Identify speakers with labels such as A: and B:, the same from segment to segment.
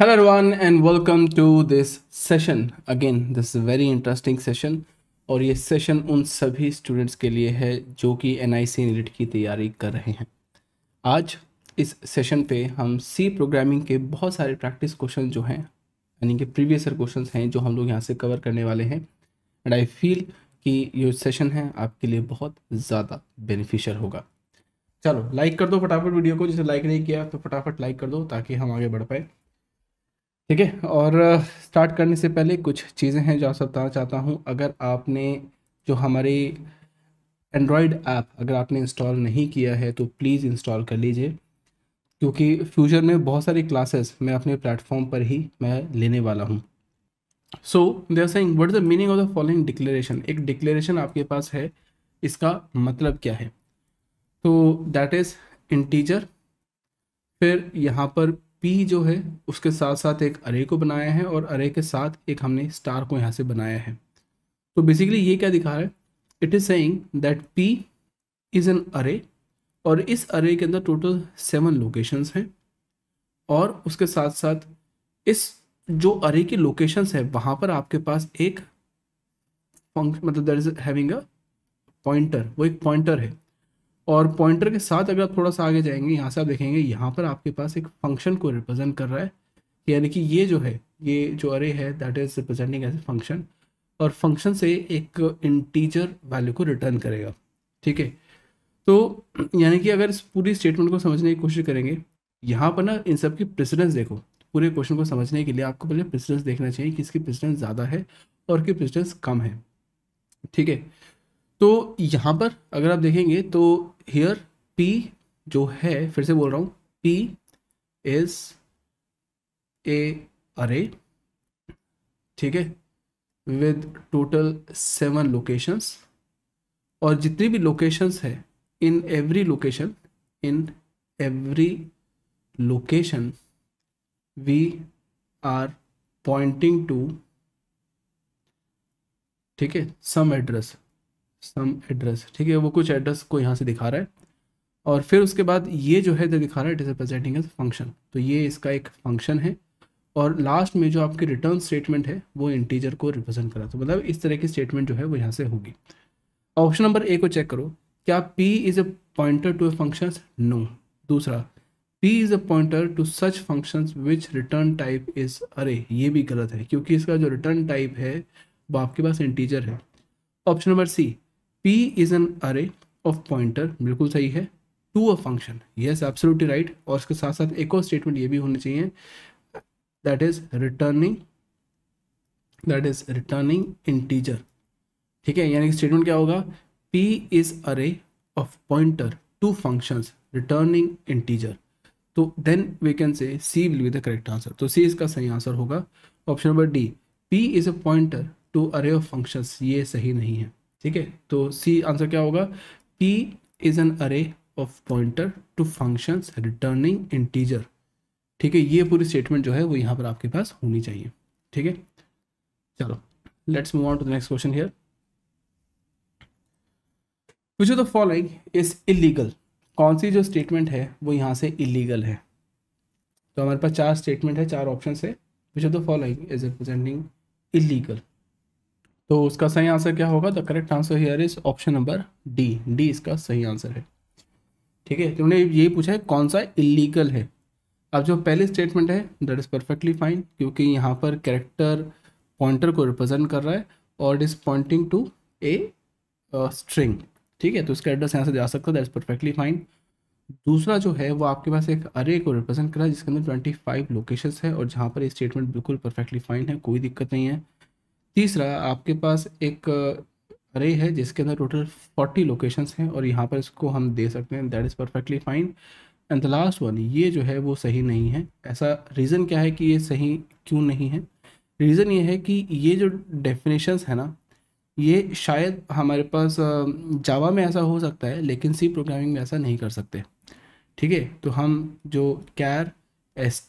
A: Hello everyone and welcome to this session. Again, this is a very interesting session और ये session उन सभी students के लिए है जो कि एन आई सी नीट की तैयारी कर रहे हैं। आज इस सेशन पे हम सी प्रोग्रामिंग के बहुत सारे प्रैक्टिस क्वेश्चन जो हैं यानी कि प्रीवियस ईयर क्वेश्चन हैं जो हम लोग यहाँ से कवर करने वाले हैं। एंड आई फील कि ये सेशन है आपके लिए बहुत ज़्यादा बेनिफिशियल होगा। चलो लाइक कर दो फटाफट वीडियो को जिसे लाइक नहीं किया तो फटाफट लाइक कर दो ताकि हम आगे बढ़ पाए। ठीक है, और स्टार्ट करने से पहले कुछ चीज़ें हैं जो आप बताना चाहता हूँ। अगर आपने जो हमारी एंड्रॉयड ऐप अगर आपने इंस्टॉल नहीं किया है तो प्लीज़ इंस्टॉल कर लीजिए। क्योंकि फ्यूचर में बहुत सारी क्लासेस मैं अपने प्लेटफॉर्म पर ही मैं लेने वाला हूँ। So they are saying what is the meaning of the following declaration एक डिक्लेरेशन आपके पास है, इसका मतलब क्या है? तो दैट इज़ इंटीजर फिर यहाँ पर पी जो है, उसके साथ साथ एक अरे को बनाया है और अरे के साथ एक हमने स्टार को यहाँ से बनाया है। तो बेसिकली ये क्या दिखा रहा है? It is saying that P is an array और इस अरे के अंदर टोटल सेवन लोकेशंस हैं और उसके साथ साथ इस जो अरे की लोकेशंस है, वहाँ पर आपके पास एक फ़ंक्शन मतलब that is having a pointer वो एक पॉइंटर है। और पॉइंटर के साथ अगर आप थोड़ा सा आगे जाएँगे, यहाँ से आप देखेंगे, यहाँ पर आपके पास एक फ़ंक्शन को रिप्रेजेंट कर रहा है। यानी कि ये जो है, ये जो अरे है that is representing as a function और फ़ंक्शन से एक इंटीजर वैल्यू को रिटर्न करेगा। ठीक है? तो यानी कि अगर इस पूरी स्टेटमेंट को समझने की कोशिश करेंगे, यहाँ पर ना इन सब की प्रेसिडेंस देखो। पूरे क्वेश्चन को समझने के लिए आपको पहले प्रेसिडेंस देखना चाहिए कि इसकी प्रेसिडेंस ज़्यादा है और की प्रेसिडेंस कम है। ठीक है? तो यहाँ पर अगर आप देखेंगे तो हियर पी जो है, फिर से बोल रहा हूँ पी इज़ ए अरे ठीक है विद टोटल सेवन लोकेशंस और जितनी भी लोकेशंस है in every location in every location we are pointing to ठीक है सम एड्रेस सम एड्रेस ठीक है, वो कुछ एड्रेस को यहाँ से दिखा रहा है। और फिर उसके बाद ये जो है, जो दिखा रहा है it is representing as function तो ये इसका एक फ़ंक्शन है। और लास्ट में जो आपकी रिटर्न स्टेटमेंट है, वो इंटीजर को रिप्रेजेंट करा। तो मतलब इस तरह की स्टेटमेंट जो है, वो यहाँ से होगी। ऑप्शन नंबर ए को चेक करो। क्या P is a pointer to a function no दूसरा P is a pointer to such function which return type is array ये भी गलत है, क्योंकि इसका जो रिटर्न टाइप है, वो आपके पास इंटीजर है। Option number C P is an array of pointer बिल्कुल सही है to a function yes absolutely right और उसके साथ साथ एक और स्टेटमेंट ये भी होनी चाहिए that is returning that is returning integer ठीक है, यानी स्टेटमेंट क्या होगा? P is array of pointer to functions returning integer तो then we can say C will be the correct answer तो सी इसका सही आंसर होगा. Option number D P is a pointer to array of functions ये सही नहीं है. ठीक है? तो सी आंसर क्या होगा? P is an array of pointer to functions returning integer ठीक है? ये पूरी स्टेटमेंट जो है वो यहाँ पर आपके पास होनी चाहिए। ठीक है? चलो let's move on to the next question here which of the following is illegal कौन सी जो स्टेटमेंट है वो यहाँ से इलीगल है? तो हमारे पास चार स्टेटमेंट है, चार ऑप्शन है। Which of the following is representing illegal तो उसका सही आंसर क्या होगा? The correct answer here is option number D D इसका सही आंसर है। ठीक है? तो उन्होंने यही पूछा है, कौन सा इलीगल है? अब जो पहले स्टेटमेंट है दैट इज़ परफेक्टली फाइन क्योंकि यहाँ पर कैरेक्टर पॉइंटर को रिप्रेजेंट कर रहा है और it is pointing to a string ठीक है? तो उसका एड्रेस यहाँ से जा सकता है दैट इज़ परफेक्टली फाइन दूसरा जो है, वो आपके पास एक अरे को रिप्रेजेंट कर रहा है, जिसके अंदर ट्वेंटी फाइव लोकेशन है और जहाँ पर ये स्टेटमेंट बिल्कुल परफेक्टली फाइन है, कोई दिक्कत नहीं है। तीसरा, आपके पास एक अरे है जिसके अंदर टोटल फोर्टी लोकेशंस हैं और यहाँ पर इसको हम दे सकते हैं। That is perfectly fine and the last one ये जो है वो सही नहीं है। ऐसा रीज़न क्या है कि ये सही क्यों नहीं है? रीज़न ये है कि ये जो डेफिनेशंस है ना, ये शायद हमारे पास जावा में ऐसा हो सकता है, लेकिन सी प्रोग्रामिंग में ऐसा नहीं कर सकते। ठीक है? तो हम जो कैर एस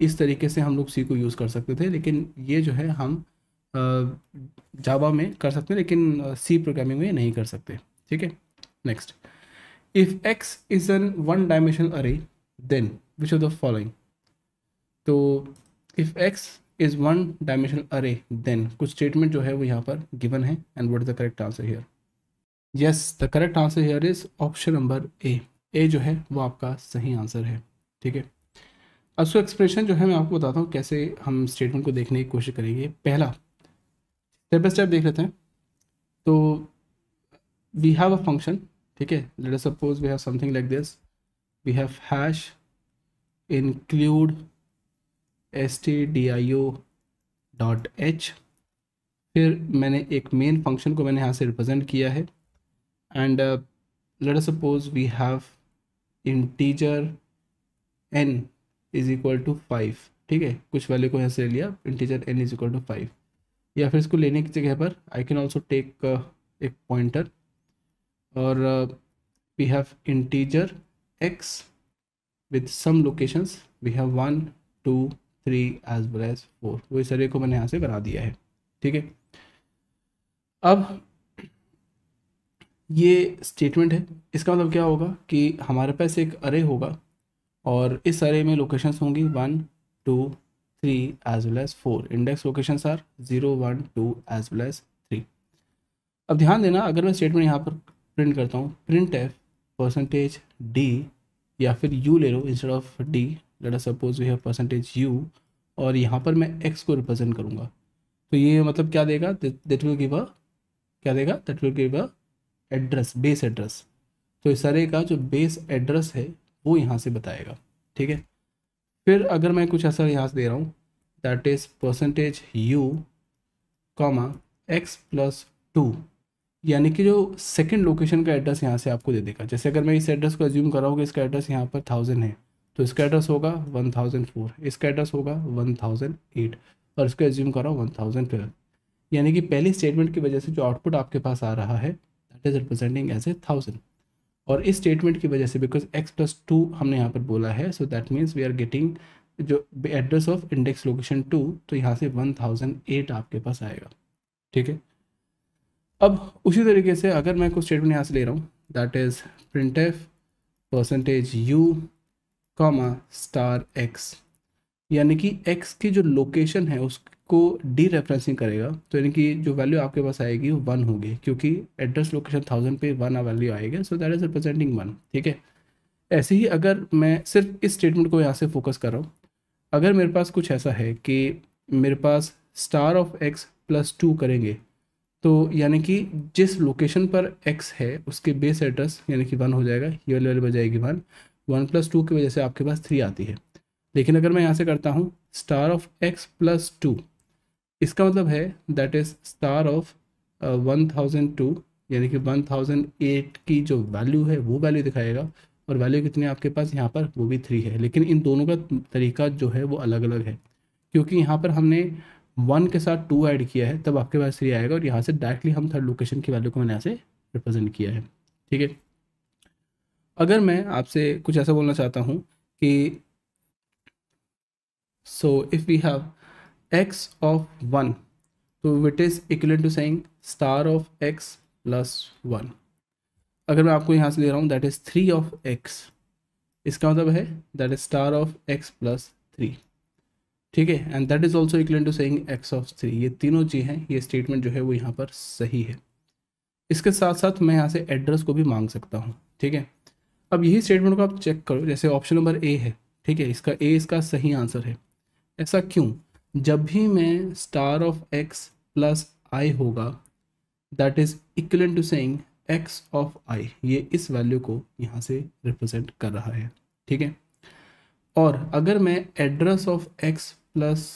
A: इस तरीके से हम लोग सी को यूज़ कर सकते थे, लेकिन ये जो है हम जावा में कर सकते हैं, लेकिन सी प्रोग्रामिंग में नहीं कर सकते। ठीक है? Next if X is a one dimensional array then which of the following तो if X is one dimensional array then कुछ स्टेटमेंट जो है वो यहाँ पर गिवन है and what is the correct answer here yes the correct answer here is option number A A जो है वो आपका सही आंसर है। ठीक है? अब एक्सप्रेशन जो है मैं आपको बताता हूँ, कैसे हम स्टेटमेंट को देखने की कोशिश करेंगे। पहला स्टेप बाय स्टेप देख लेते हैं। तो वी हैव अ फ़ंक्शन ठीक है? Let suppose we have something like this we have hash include S T D I O dot H फिर मैंने एक मेन फ़ंक्शन को मैंने यहाँ से रिप्रेजेंट किया है। And let suppose we have integer N is equal to five ठीक है? कुछ वैल्यू को यहाँ से लिया integer N is equal to five या फिर इसको लेने की जगह पर आई कैन ऑल्सो टेक एक पॉइंटर और we have integer X with some locations we have one two three as well as four वो इस अरे को मैंने यहाँ से बना दिया है। ठीक है? अब ये स्टेटमेंट है। इसका मतलब क्या होगा कि हमारे पास एक अरे होगा और इस अरे में लोकेशंस होंगी। One two three as well as four index locations are zero one two as well as three अब ध्यान देना, अगर मैं स्टेटमेंट यहाँ पर प्रिंट करता हूँ प्रिंट एफ़ परसेंटेज डी या फिर यू ले लो instead of D let suppose we have percentage U और यहाँ पर मैं एक्स को रिप्रेजेंट करूँगा। तो ये मतलब क्या देगा? दैट विल गिव अ क्या देगा? That will give a address base address तो इस सारे का जो बेस एड्रेस है, वो यहाँ से बताएगा। ठीक है? फिर अगर मैं कुछ ऐसा यहाँ से दे रहा हूँ that is percentage U comma X plus two यानी कि जो सेकंड लोकेशन का एड्रेस यहाँ से आपको दे देगा। जैसे अगर मैं इस एड्रेस को एज्यूम कर रहा हूँ कि इसका एड्रेस यहाँ पर थाउज़ेंड है तो इसका एड्रेस होगा वन थाउज़ेंड फोर इसका एड्रेस होगा वन थाउज़ेंड एट और इसको एज्यूम कर रहा हूँ वन थाउज़ेंड ट्वेल्व यानी कि पहली स्टेटमेंट की वजह से जो आउटपुट आपके पास आ रहा है that is representing as a thousand और इस स्टेटमेंट की वजह से बिकॉज़ एक्स प्लस टू हमने यहाँ पर बोला है so that means we are getting जो address of index location two तो यहाँ से वन थाउज़ेंड एट आपके पास आएगा। ठीक है? अब उसी तरीके से अगर मैं कुछ स्टेटमेंट यहाँ से ले रहा हूँ that is print F percentage U comma star X यानी कि एक्स की जो लोकेशन है, उस को डी रेफरेंसिंग करेगा तो यानी कि जो वैल्यू आपके पास आएगी वो वन होगी, क्योंकि एड्रेस लोकेशन थाउज़ेंड पे वन वैल्यू आएगा so that is representing one ठीक है? ऐसे ही अगर मैं सिर्फ़ इस स्टेटमेंट को यहाँ से फोकस कर रहा हूँ, अगर मेरे पास कुछ ऐसा है कि मेरे पास star of X plus two करेंगे तो यानी कि जिस लोकेशन पर एक्स है, उसके बेस एड्रेस यानी कि वन हो जाएगा ये वाली वैल्यू बजाएगी वन वन प्लस टू की वजह से आपके पास थ्री आती है। लेकिन अगर मैं यहाँ से करता हूँ star of X plus two इसका मतलब है that is star of one thousand two यानी कि वन थाउज़ेंड एट की जो वैल्यू है, वो वैल्यू दिखाएगा। और वैल्यू कितनी आपके पास? यहाँ पर वो भी थ्री है। लेकिन इन दोनों का तरीका जो है, वो अलग अलग है। क्योंकि यहाँ पर हमने वन के साथ टू ऐड किया है, तब आपके पास थ्री आएगा। और यहाँ से डायरेक्टली हम थर्ड लोकेशन की वैल्यू को मैंने यहाँ से रिप्रेजेंट किया है। ठीक है? अगर मैं आपसे कुछ ऐसा बोलना चाहता हूँ कि so if we have x of 1 तो it is equal to saying star of x plus one अगर मैं आपको यहाँ से ले रहा हूँ that is three of X इसका मतलब है that is star of X plus three ठीक है? And that is also equal to saying X of three ये तीनों चीज़ हैं, ये स्टेटमेंट जो है वो यहाँ पर सही है। इसके साथ साथ मैं यहाँ से एड्रेस को भी मांग सकता हूँ। ठीक है? अब यही स्टेटमेंट को आप चेक करो, जैसे ऑप्शन नंबर ए है। ठीक है? इसका ए इसका सही आंसर है। ऐसा क्यों? जब भी मैं star of X plus I होगा that is equal to saying X of I ये इस वैल्यू को यहाँ से रिप्रेजेंट कर रहा है, ठीक है? और अगर मैं address of X plus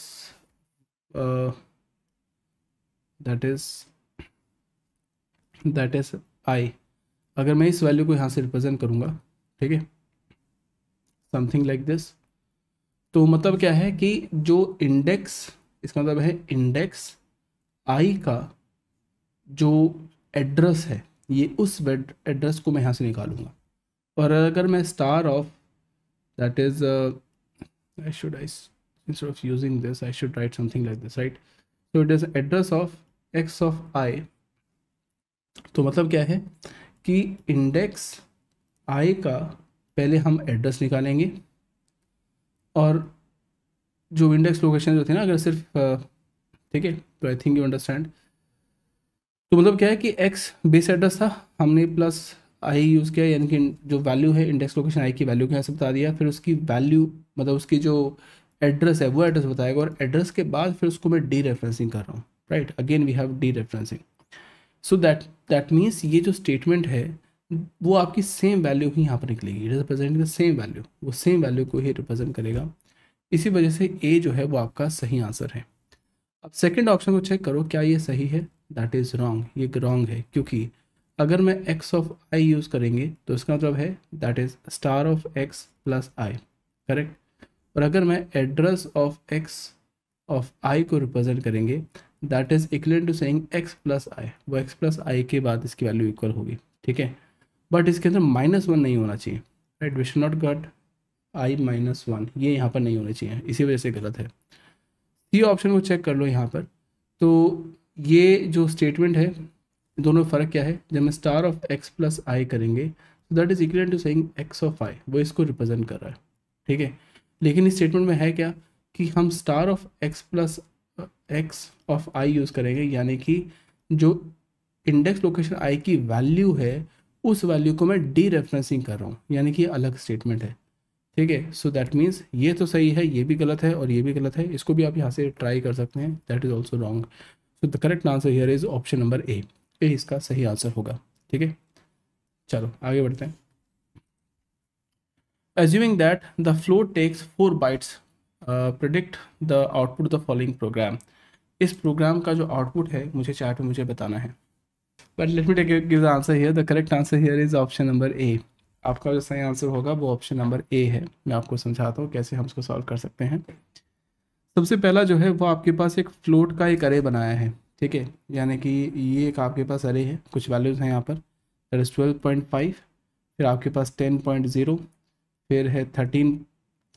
A: that is that is I अगर मैं इस वैल्यू को यहाँ से रिप्रेजेंट करूँगा, ठीक है? समथिंग लाइक दिस तो मतलब क्या है कि जो इंडेक्स इसका मतलब है इंडेक्स आई का जो एड्रेस है, ये उस एड्रेस को मैं यहाँ से निकालूँगा। और अगर मैं star of that is I should I instead of using this I should write something like this right so it is address of X of I तो मतलब क्या है कि इंडेक्स आई का पहले हम एड्रेस निकालेंगे। और जो इंडेक्स लोकेशन जो थी ना, अगर सिर्फ़ ठीक है तो आई थिंक यू अंडरस्टैंड तो मतलब क्या है कि एक्स बेस एड्रेस था, हमने प्लस आई यूज़ किया, यानी कि जो वैल्यू है इंडेक्स लोकेशन आई की वैल्यू को यहाँ से बता दिया, फिर उसकी वैल्यू मतलब उसकी जो एड्रेस है, वो एड्रेस बताएगा, और एड्रेस के बाद फिर उसको मैं डी रेफरेंसिंग कर रहा हूँ right again we have dereferencing so that that means ये जो स्टेटमेंट है वो आपकी सेम वैल्यू ही यहाँ पर निकलेगी। It represent the same value वो सेम वैल्यू को ही रिप्रेजेंट करेगा। इसी वजह से ए जो है वो आपका सही आंसर है। अब सेकेंड ऑप्शन को चेक करो, क्या ये सही है? दैट इज़ रॉन्ग ये रॉन्ग है, क्योंकि अगर मैं एक्स ऑफ़ आई यूज़ करेंगे तो इसका मतलब है that is star of X plus I correct और अगर मैं address of X of I को रिप्रेजेंट करेंगे that is equal to saying X plus I वो एक्स प्लस आई के बाद इसकी वैल्यू इक्वल होगी, ठीक है? बट इसके अंदर माइनस वन नहीं होना चाहिए। Right we should not get I minus one ये यहाँ पर नहीं होना चाहिए। इसी वजह से गलत है। सी ऑप्शन को चेक कर लो यहाँ पर। तो ये जो स्टेटमेंट है, दोनों फ़र्क क्या है? जब मैं star of X plus I करेंगे तो that is equal to saying X of I वो इसको रिप्रेजेंट कर रहा है। ठीक है? लेकिन इस स्टेटमेंट में है क्या? कि हम star of X plus X of I use करेंगे, यानी कि जो इंडेक्स लोकेशन आई की वैल्यू है उस वैल्यू को मैं डी रेफरेंसिंग कर रहा हूँ यानी कि अलग स्टेटमेंट है। ठीक है? सो दैट मीन्स ये तो सही है ये भी गलत है और ये भी गलत है इसको भी आप यहाँ से ट्राई कर सकते हैं। That is also wrong so the correct answer here is option number A A इसका सही आंसर होगा। ठीक है? चलो आगे बढ़ते हैं। Assuming that the float takes four bytes uh, predict the output of the following program. इस प्रोग्राम का जो आउटपुट है मुझे चार्ट में मुझे बताना है। But let me take give the answer here the correct answer here is option number A आपका जो सही आंसर होगा, वो ऑप्शन नंबर ए है। मैं आपको समझाता हूँ कैसे हम उसको सॉल्व कर सकते हैं। सबसे पहला जो है, वो आपके पास एक फ्लोट का एक अरे बनाया है, ठीक है? यानी कि ये एक आपके पास अरे है। कुछ वैल्यूज़ हैं यहाँ पर। That is twelve point five फिर आपके पास टेन पॉइंट ज़ीरो फिर है थर्टीन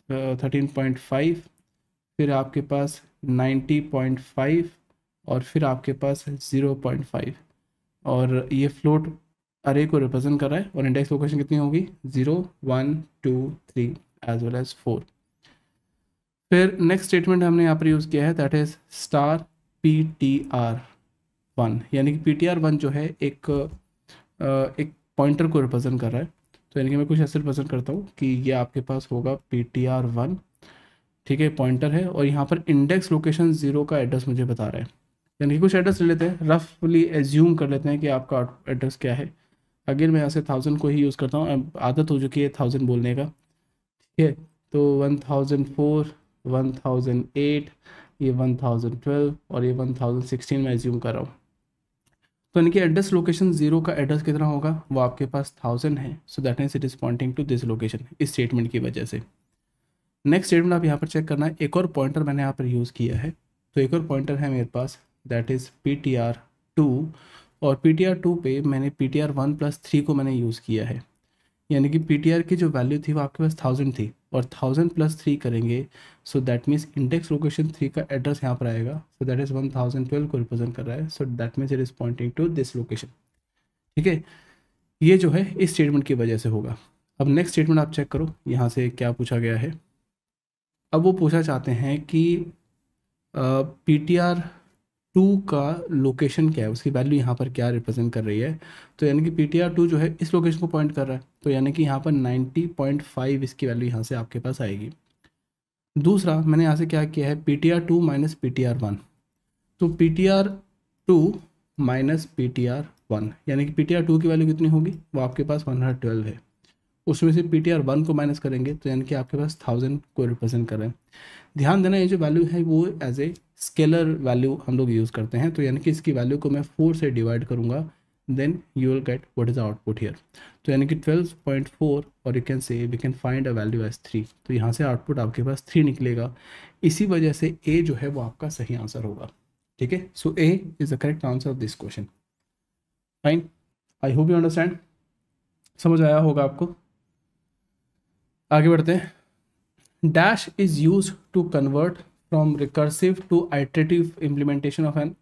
A: थर्टीन पॉइंट फाइव फिर आपके पास नाइन्टी पॉइंट फाइव और फिर आपके पास ज़ीरो पॉइंट फाइव और ये फ्लोट अरे को रिप्रेजेंट कर रहा है और इंडेक्स लोकेशन कितनी होगी? Zero one two three as well as four फिर नेक्स्ट स्टेटमेंट हमने यहाँ पर यूज़ किया है that is star P T R one यानी कि पी टी आर वन जो है एक एक पॉइंटर को रिप्रेजेंट कर रहा है। तो यानी कि मैं कुछ ऐसे रिप्रेजेंट करता हूँ कि ये आपके पास होगा पी टी आर वन ठीक है पॉइंटर है और यहाँ पर इंडेक्स लोकेशन ज़ीरो का एड्रेस मुझे बता रहा है। यानी कि कुछ एड्रेस ले लेते हैं। रफली एज्यूम कर लेते हैं कि आपका एड्रेस क्या है। अगेन मैं यहाँ से थाउज़ेंड को ही यूज़ करता हूँ। आदत हो चुकी है थाउज़ेंड बोलने का। ठीक है? तो one thousand four one thousand eight ये वन थाउज़ेंड ट्वेल्व और ये वन थाउज़ेंड सिक्सटीन में एज्यूम कर रहा हूँ। तो यानी कि एड्रेस लोकेशन ज़ीरो का एड्रेस कितना होगा? वो आपके पास थाउज़ेंड है। So that means it is pointing to this location इस स्टेटमेंट की वजह से। नेक्स्ट स्टेटमेंट आप यहाँ पर चेक करना है। एक और पॉइंटर मैंने यहाँ पर यूज़ किया है। तो एक और पॉइंटर है मेरे पास। That is P T R two और पी टी आर टू पे मैंने P T R one plus three को मैंने यूज़ किया है। यानी कि पी टी आर की जो वैल्यू थी वो आपके पास थाउज़ेंड थी। और थाउज़ेंड प्लस थ्री करेंगे so that means index location three का एड्रेस यहाँ पर आएगा। So that is one thousand twelve को रिप्रेजेंट कर रहा है। So that means it is pointing to this location ठीक है? ये जो है, इस स्टेटमेंट की वजह से होगा। अब नेक्स्ट स्टेटमेंट आप चेक करो। यहाँ से क्या पूछा गया है। अब वो पूछना चाहते हैं कि पी टी आर टू का लोकेशन क्या है? उसकी वैल्यू यहाँ पर क्या रिप्रेजेंट कर रही है? तो यानी कि पी टी आर टू जो है, इस लोकेशन को पॉइंट कर रहा है। तो यानी कि यहाँ पर नाइन्टी पॉइंट फाइव इसकी वैल्यू यहाँ से आपके पास आएगी। दूसरा, मैंने यहाँ से क्या किया है? P T R two minus P T R one तो P T R two minus P T R one यानी कि पी टी आर टू की वैल्यू कितनी होगी? वो आपके पास वन हंड्रेड ट्वेल्व है। उसमें से पी टी आर वन को माइनस करेंगे तो यानी कि आपके पास थाउज़ेंड को रिप्रेजेंट कर ध्यान देना, ये जो वैल्यू है वो एज ए स्केलर वैल्यू हम लोग यूज़ करते हैं तो यानी कि इसकी वैल्यू को मैं फोर से डिवाइड करूँगा then you will get what is output here तो यानी कि ट्वेल्व पॉइंट फोर और you can say we can find a value as three तो यहाँ से आउटपुट आपके पास थ्री निकलेगा। इसी वजह से ए जो है वो आपका सही आंसर होगा। ठीक है? So A is the correct answer of this question fine I hope you understand समझ आया होगा आपको? आगे बढ़ते हैं। Dash is use to convert from recursive to iterative implementation of an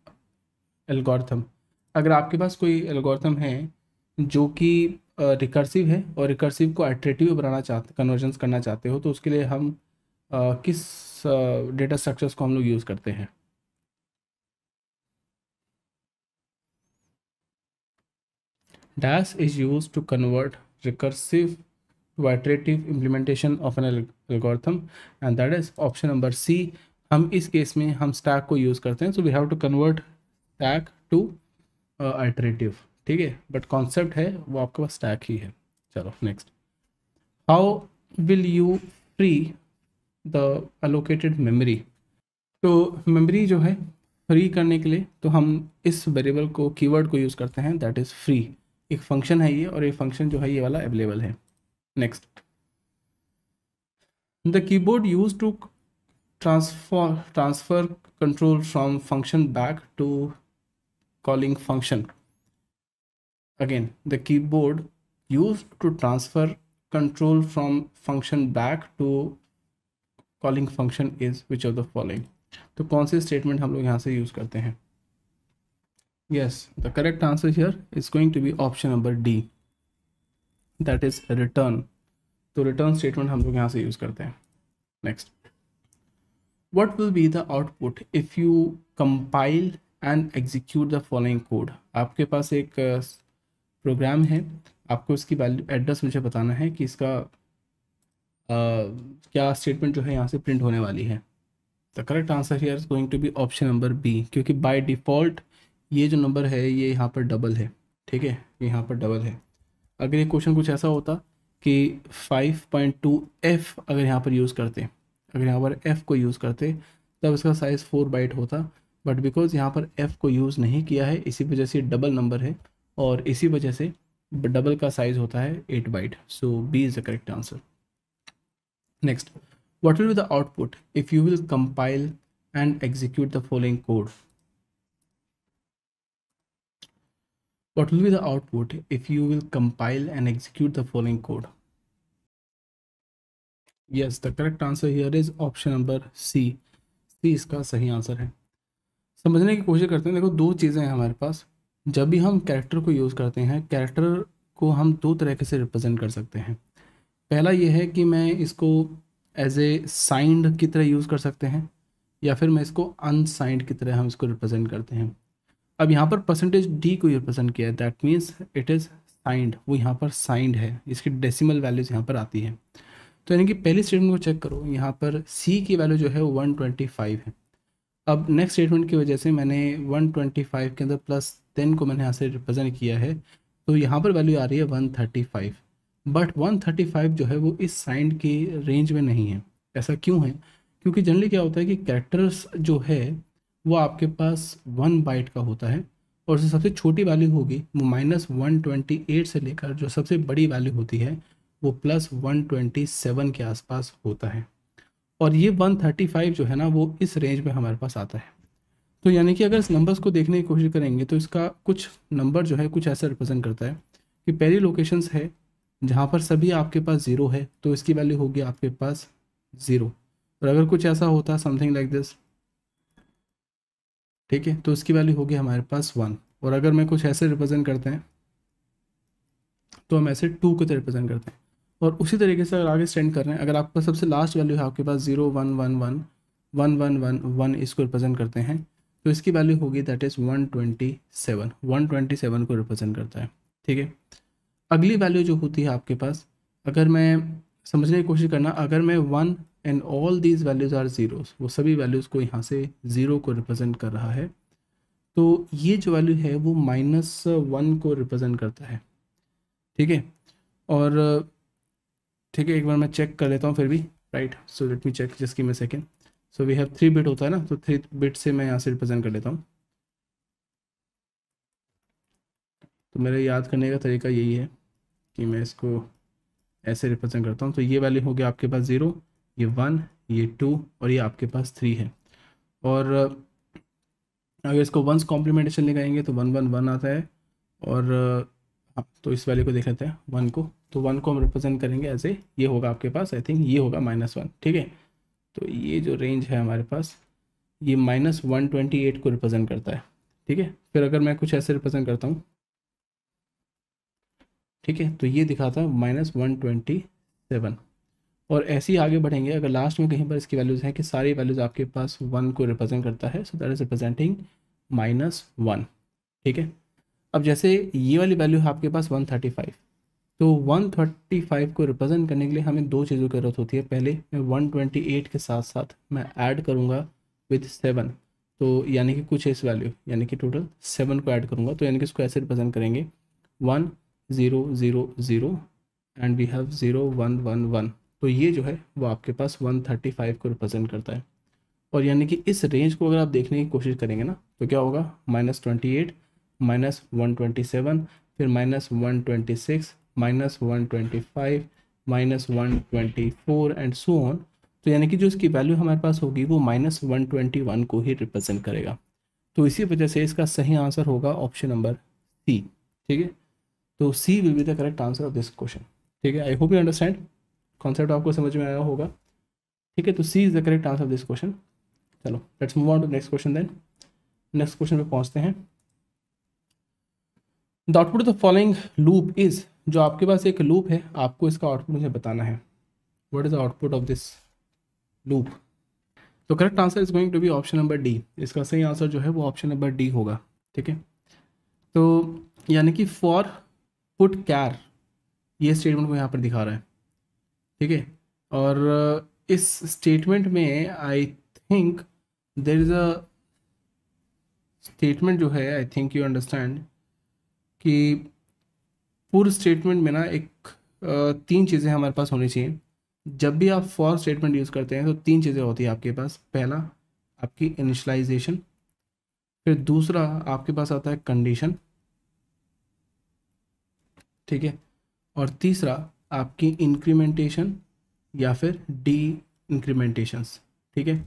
A: algorithm अगर आपके पास कोई एल्गोरिथम है जो कि रिकर्सिव है और रिकर्सिव को आइट्रेटिव बनाना चाहते कन्वर्जन करना चाहते हो तो उसके लिए हम आ, किस डेटा uh, स्ट्रक्चर्स को हम लोग यूज़ करते हैं? Dash is used to convert recursive to iterative implementation of an and that is option number C. हम इस केस में हम स्टैक को यूज़ करते हैं so we have to convert stack to iterative ठीक है? बट कॉन्सेप्ट है, वो आपके पास स्टैक ही है। चलो next how will you free the allocated memory तो मेमोरी जो है फ्री करने के लिए तो हम इस वेरिएबल को कीवर्ड को यूज़ करते हैं दैट इज़ फ्री एक फ़ंक्शन है ये, और ये फ़ंक्शन जो है, ये वाला अवेलेबल है। Next the keyword use to transfer transfer control from function back to calling function again the keyword use to transfer control from function back to calling function is which of the following तो कौन से statement हम लोग यहाँ से use करते हैं? Yes, the correct answer here is going to be option number d. that is return. तो रिटर्न स्टेटमेंट हम लोग यहाँ से यूज़ करते हैं। Next what will be the output if you compile and execute the following code? आपके पास एक प्रोग्राम है। आपको इसकी वैल्यू एड्रेस मुझे बताना है कि इसका uh, क्या स्टेटमेंट जो है यहाँ से प्रिंट होने वाली है। The correct answer here is going to be option number B क्योंकि बाय डिफ़ॉल्ट ये जो नंबर है ये यहाँ पर डबल है। ठीक है? ये यहाँ पर डबल है। अगर ये क्वेश्चन कुछ ऐसा होता कि 5.2 एफ़ अगर यहाँ पर यूज़ करते, अगर यहाँ पर एफ़ को यूज़ करते, तब इसका साइज़ फोर बाइट होता। बट बिकॉज़ यहाँ पर एफ़ को यूज़ नहीं किया है, इसी वजह से डबल नंबर है और इसी वजह से डबल का साइज़ होता है eight byte so B is the correct answer next will be the output if you will compile and execute the following code? What will be the output if you will compile and execute the following code? Yes, the correct answer here is option number C. C इसका सही answer है। समझने की कोशिश करते हैं। देखो दो चीज़ें हैं हमारे पास। जब भी हम कैरेक्टर को यूज़ करते हैं कैरेक्टर को हम दो तरीके से रिप्रेजेंट कर सकते हैं। पहला ये है कि मैं इसको एज ए साइंड की तरह यूज़ कर सकते हैं या फिर मैं इसको अनसाइंड की तरह हम इसको रिप्रेजेंट करते हैं। अब यहाँ पर परसेंटेज डी को रिप्रेजेंट किया है. That means it is signed वो यहाँ पर साइंड है. इसकी डेसिमल वैल्यूज़ यहाँ पर आती है. तो यानी कि पहले स्टेटमेंट को चेक करो. यहाँ पर सी की वैल्यू जो है वो वन ट्वेंटी फाइव है. अब नेक्स्ट स्टेटमेंट की वजह से मैंने वन ट्वेंटी फाइव के अंदर प्लस टेन को मैंने यहाँ से रिप्रेजेंट किया है. तो यहाँ पर वैल्यू आ रही है one thirty five but one thirty five जो है वो इस साइंड की रेंज में नहीं है. ऐसा क्यों है? क्योंकि जनरली क्या होता है कि कैरेक्टर्स जो है वो आपके पास वन बाइट का होता है और जो सबसे छोटी वैल्यू होगी, वो माइनस वन ट्वेंटी एट से लेकर जो सबसे बड़ी वैल्यू होती है, वो प्लस वन ट्वेंटी सेवन के आसपास होता है। और ये वन थर्टी फाइव जो है ना, वो इस रेंज में हमारे पास आता है। तो यानी कि अगर इस नंबर्स को देखने की कोशिश करेंगे तो इसका कुछ नंबर जो है, कुछ ऐसा रिप्रेजेंट करता है कि पहली लोकेशंस है, जहाँ पर सभी आपके पास ज़ीरो है तो इसकी वैल्यू होगी आपके पास ज़ीरो और अगर कुछ ऐसा होता समथिंग लाइक दिस ठीक है? तो उसकी वैल्यू होगी हमारे पास वन और अगर मैं कुछ ऐसे रिप्रेजेंट करते हैं तो हम ऐसे टू को रिप्रेजेंट करते हैं। और उसी तरीके से अगर आगे स्टैंड कर रहे हैं, अगर आपका सबसे लास्ट वैल्यू है आपके पास zero one one one one one one one इसको रिप्रेजेंट करते हैं तो इसकी वैल्यू होगी that is one twenty seven one twenty seven को रिप्रेजेंट करता है। ठीक है? अगली वैल्यू जो होती है आपके पास, अगर मैं समझने की कोशिश करना, अगर मैं one and all these values are zeros वो सभी वैल्यूज़ को यहाँ से ज़ीरो को रिप्रेजेंट कर रहा है। तो ये जो वैल्यू है, वो माइनस वन को रिप्रेजेंट करता है। ठीक है? और, ठीक है, एक बार मैं चेक कर लेता हूँ फिर भी। Right so let me check जिसकी मैं second so we have three bit होता है ना? तो थ्री बिट से मैं यहाँ से रिप्रेजेंट कर लेता हूँ। तो मेरे याद करने का तरीका यही है कि मैं इसको ऐसे रिप्रेजेंट करता हूँ। तो ये वैल्यू हो गया आपके पास ज़ीरो ये वन, ये टू और ये आपके पास थ्री है। और अगर इसको वंस कॉम्प्लीमेंटेशन लगाएँगे तो वन वन वन आता है। और तो इस वैल्यू को देख लेते हैं वन को। तो वन को हम रिप्रेजेंट करेंगे ऐसे ये होगा आपके पास आई थिंक ये होगा माइनस वन ठीक है? तो ये जो रेंज है हमारे पास, ये माइनस वन ट्वेंटी एट को रिप्रेजेंट करता है, ठीक है? फिर अगर मैं कुछ ऐसे रिप्रेजेंट करता हूँ, ठीक है? तो ये दिखाता है माइनस वन ट्वेंटी सेवन और ऐसे ही आगे बढ़ेंगे। अगर लास्ट में कहीं पर इसकी वैल्यूज़ हैं कि सारी वैल्यूज़ आपके पास वन को रिप्रेजेंट करता है so that is representing minus one ठीक है? अब जैसे ये वाली वैल्यू है आपके पास वन थर्टी फाइव तो वन थर्टी फाइव को रिप्रेजेंट करने के लिए हमें दो चीज़ों की ज़रूरत होती है। पहले मैं वन ट्वेंटी एट के साथ साथ मैं ऐड करूँगा विथ सेवन तो यानी कि कुछ इस वैल्यू यानी कि टोटल सेवन को ऐड करूँगा तो यानी कि इसको ऐसे रिप्रेजेंट करेंगे। One zero zero zero and we have zero one one one तो ये जो है, वो आपके पास वन थर्टी फाइव को रिप्रेजेंट करता है। और यानी कि इस रेंज को अगर आप देखने की कोशिश करेंगे ना तो क्या होगा? Minus twenty eight minus one twenty seven फिर minus one twenty six minus one twenty five minus one twenty four and so on तो यानी कि जो इसकी वैल्यू हमारे पास होगी, वो माइनस वन ट्वेंटी वन को ही रिप्रेजेंट करेगा। तो इसी वजह से इसका सही आंसर होगा ऑप्शन नंबर सी ठीक है? तो C will be the correct answer of this question ठीक है? I hope you understand concept आपको समझ में आया होगा। ठीक है तो C is the correct answer of this question चलो let's move on to next question then next question पे पहुँचते हैं। The output of the following loop is जो आपके पास एक लूप है, आपको इसका आउटपुट मुझे बताना है। What is the output of this loop तो correct answer is going to be option number D इसका सही आंसर जो है, वो ऑप्शन नंबर डी होगा। ठीक है? तो यानी कि फॉर पुट कैर ये स्टेटमेंट को यहाँ पर दिखा रहा है। ठीक है? और इस स्टेटमेंट में I think there is a statement जो है आई थिंक यू अंडरस्टैंड कि पूरे स्टेटमेंट में ना एक तीन चीज़ें हमारे पास होनी चाहिए। जब भी आप फॉर स्टेटमेंट यूज़ करते हैं तो तीन चीज़ें होती हैं आपके पास। पहला, आपकी इनिशलाइजेशन फिर दूसरा, आपके पास आता है कंडीशन ठीक है? और तीसरा आपकी इंक्रीमेंटेशन या फिर डी इंक्रीमेंटेशंस ठीक है?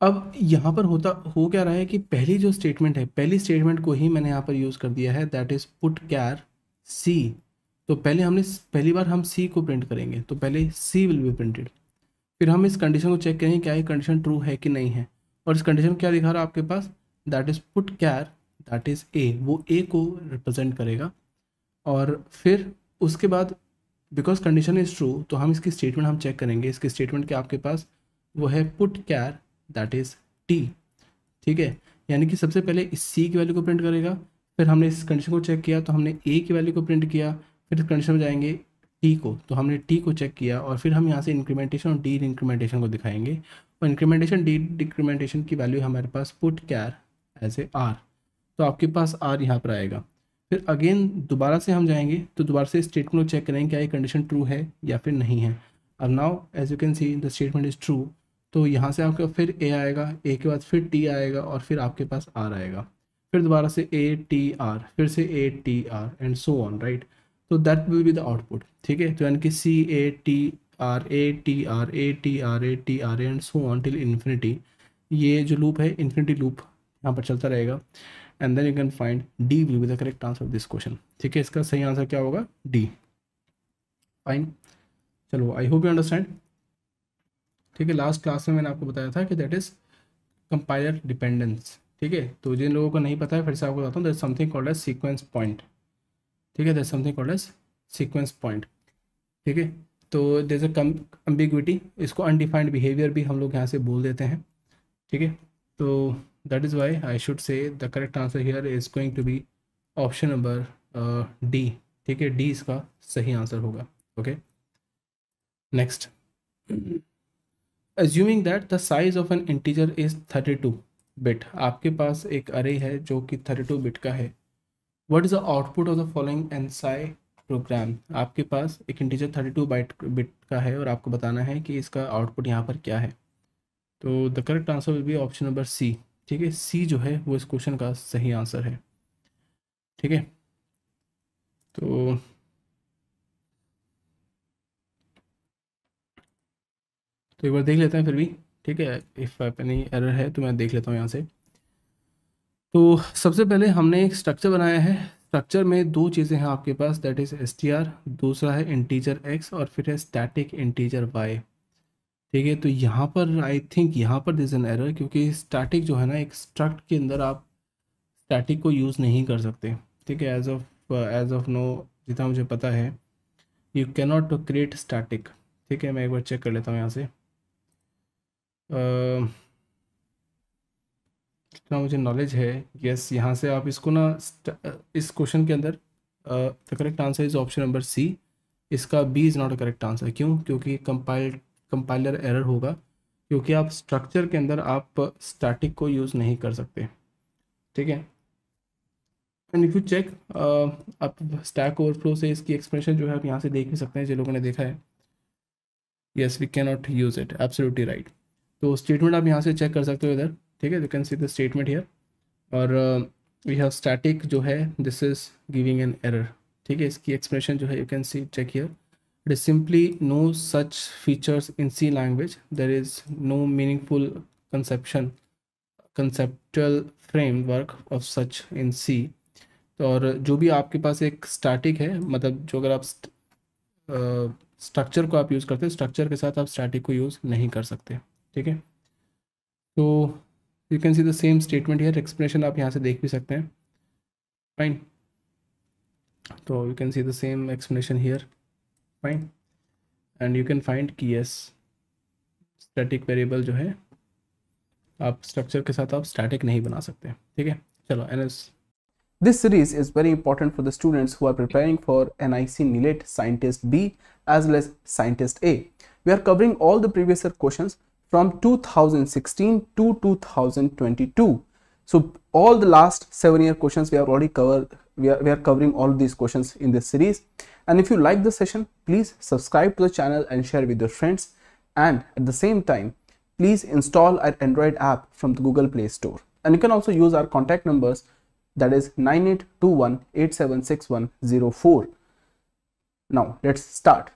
A: अब यहाँ पर होता, हो क्या रहा है कि पहली जो स्टेटमेंट है, पहली स्टेटमेंट को ही मैंने यहाँ पर यूज़ कर दिया है that is put char C तो पहले हमने पहली बार हम सी को प्रिंट करेंगे तो पहले सी विल बी प्रिंटेड फिर हम इस कंडीशन को चेक करेंगे, क्या ये कंडीशन ट्रू है कि नहीं है? और इस कंडीशन क्या दिखा रहा है आपके पास? That is putchar that is A वो ए को रिप्रेजेंट करेगा। और फिर उसके बाद बिकॉज़ कंडीशन इज़ ट्रू तो हम इसकी स्टेटमेंट हम चेक करेंगे। इसके स्टेटमेंट क्या आपके पास वो है put char that is T ठीक है? यानी कि सबसे पहले इस सी की वैल्यू को प्रिंट करेगा, फिर हमने इस कंडीशन को चेक किया तो हमने ए की वैल्यू को प्रिंट किया, फिर इस कंडीशन में जाएँगे टी को। तो हमने टी को चेक किया और फिर हम यहाँ से इंक्रीमेंटेशन और डी इंक्रीमेंटेशन को दिखाएँगे। और इंक्रीमेंटेशन डी डिक्रीमेंटेशन की वैल्यू हमारे पास put char as A R तो आपके पास आर यहाँ पर आएगा। फिर अगेन दोबारा से हम जाएँगे तो दोबारा से स्टेटमेंट को चेक करेंगे, क्या ये कंडीशन ट्रू है या फिर नहीं है। अब now as you can see the statement is true तो यहाँ से आपका फिर ए आएगा ए के बाद फिर टी आएगा और फिर आपके पास आर आएगा। फिर दोबारा से ए टी आर फिर से A T R and so on right तो that will be the output ठीक है? तो यानी कि C A T R A T R A T R A T R and so on till infinity ये जो लूप है infinity loop यहाँ पर चलता रहेगा। And then you can find D will be the correct answer of this question ठीक है, इसका सही आंसर क्या होगा? डी फाइन चलो आई होप यू अंडरस्टैंड ठीक है लास्ट क्लास में मैंने आपको बताया था कि दैट इज़ कंपाइलर डिपेंडेंस ठीक है तो जिन लोगों को नहीं पता है, फिर से आपको बताता हूँ that something called as sequence point ठीक है that something called as sequence point ठीक है तो देर अ अम्बिग्विटी इसको अनडिफाइंड बिहेवियर भी हम लोग यहाँ से बोल देते हैं. ठीक है तो that is why I should say the correct answer here is going to be option number uh, D ठीक है डी इसका सही आंसर होगा okay next assuming that the size of an integer is 32 bit आपके पास एक अरे है जो कि 32 बिट का है what is the output of the following NSI program आपके पास एक इंटीजर 32 बाइट बिट का है और आपको बताना है कि इसका आउटपुट यहाँ पर क्या है तो the correct answer will be option number C ठीक है? सी जो है, वो इस क्वेश्चन का सही आंसर है। ठीक है? तो तो एक बार देख लेते हैं फिर भी, ठीक है? इफ़ एनी एरर है तो मैं देख लेता हूँ यहाँ से। तो सबसे पहले हमने एक स्ट्रक्चर बनाया है। स्ट्रक्चर में दो चीज़ें हैं आपके पास दैट इज़ एस दूसरा है इंटीजर एक्स और फिर है स्टैटिक इंटीजर वाई ठीक है तो यहाँ पर आई थिंक यहाँ पर दिस एन एरर क्योंकि स्टैटिक जो है ना, एक स्ट्रक्ट के अंदर आप स्टैटिक को यूज़ नहीं कर सकते। ठीक है as of as of now जितना मुझे पता है यू कैनॉट क्रिएट स्टैटिक ठीक है, मैं एक बार चेक कर लेता हूँ यहाँ से। जितना मुझे नॉलेज है यस यहाँ से आप इसको ना इस क्वेश्चन के अंदर the correct answer is option number C इसका B is not a correct answer क्यों? क्योंकि कंपाइल कंपाइलर एरर होगा, क्योंकि आप स्ट्रक्चर के अंदर आप स्टैटिक को यूज़ नहीं कर सकते। ठीक है? एंड इफ़ यू चेक आप स्टैक ओवरफ्लो से इसकी एक्सप्रेशन जो है आप यहाँ से देख भी सकते हैं, जिन लोगों ने देखा है। Yes we can not use it absolutely right तो स्टेटमेंट आप यहाँ से चेक कर सकते हो इधर। ठीक है? You can see the statement here और वी हैव स्टैटिक जो है this is giving an error ठीक है? इसकी एक्सप्रेशन जो है you can see check here it is simply no such features in C language there is no meaningful conception conceptual framework of such in C और जो भी आपके पास एक स्टैटिक है मतलब जो अगर आप स्ट्रक्चर को आप यूज़ करते हैं स्ट्रक्चर के साथ आप स्टैटिक को यूज़ नहीं कर सकते, ठीक है? तो you can see the same statement here explanation आप यहाँ से देख भी सकते हैं। फाइन तो you can see the same explanation here fine and you can find key as static variable जो है, आप स्ट्रक्चर के साथ आप स्टैटिक नहीं बना सकते। ठीक है? चलो N S
B: this series is very important for the students who are preparing for N I C NIELIT scientist B as well as scientist A we are covering all the previous question from two thousand sixteen to two thousand twenty two So all the last seven year questions we have already covered. We are, we are covering all these questions in this series. And if you like the session, please subscribe to the channel and share with your friends. And at the same time, please install our Android app from the Google Play Store. And you can also use our contact numbers that is 9821 Now let's start.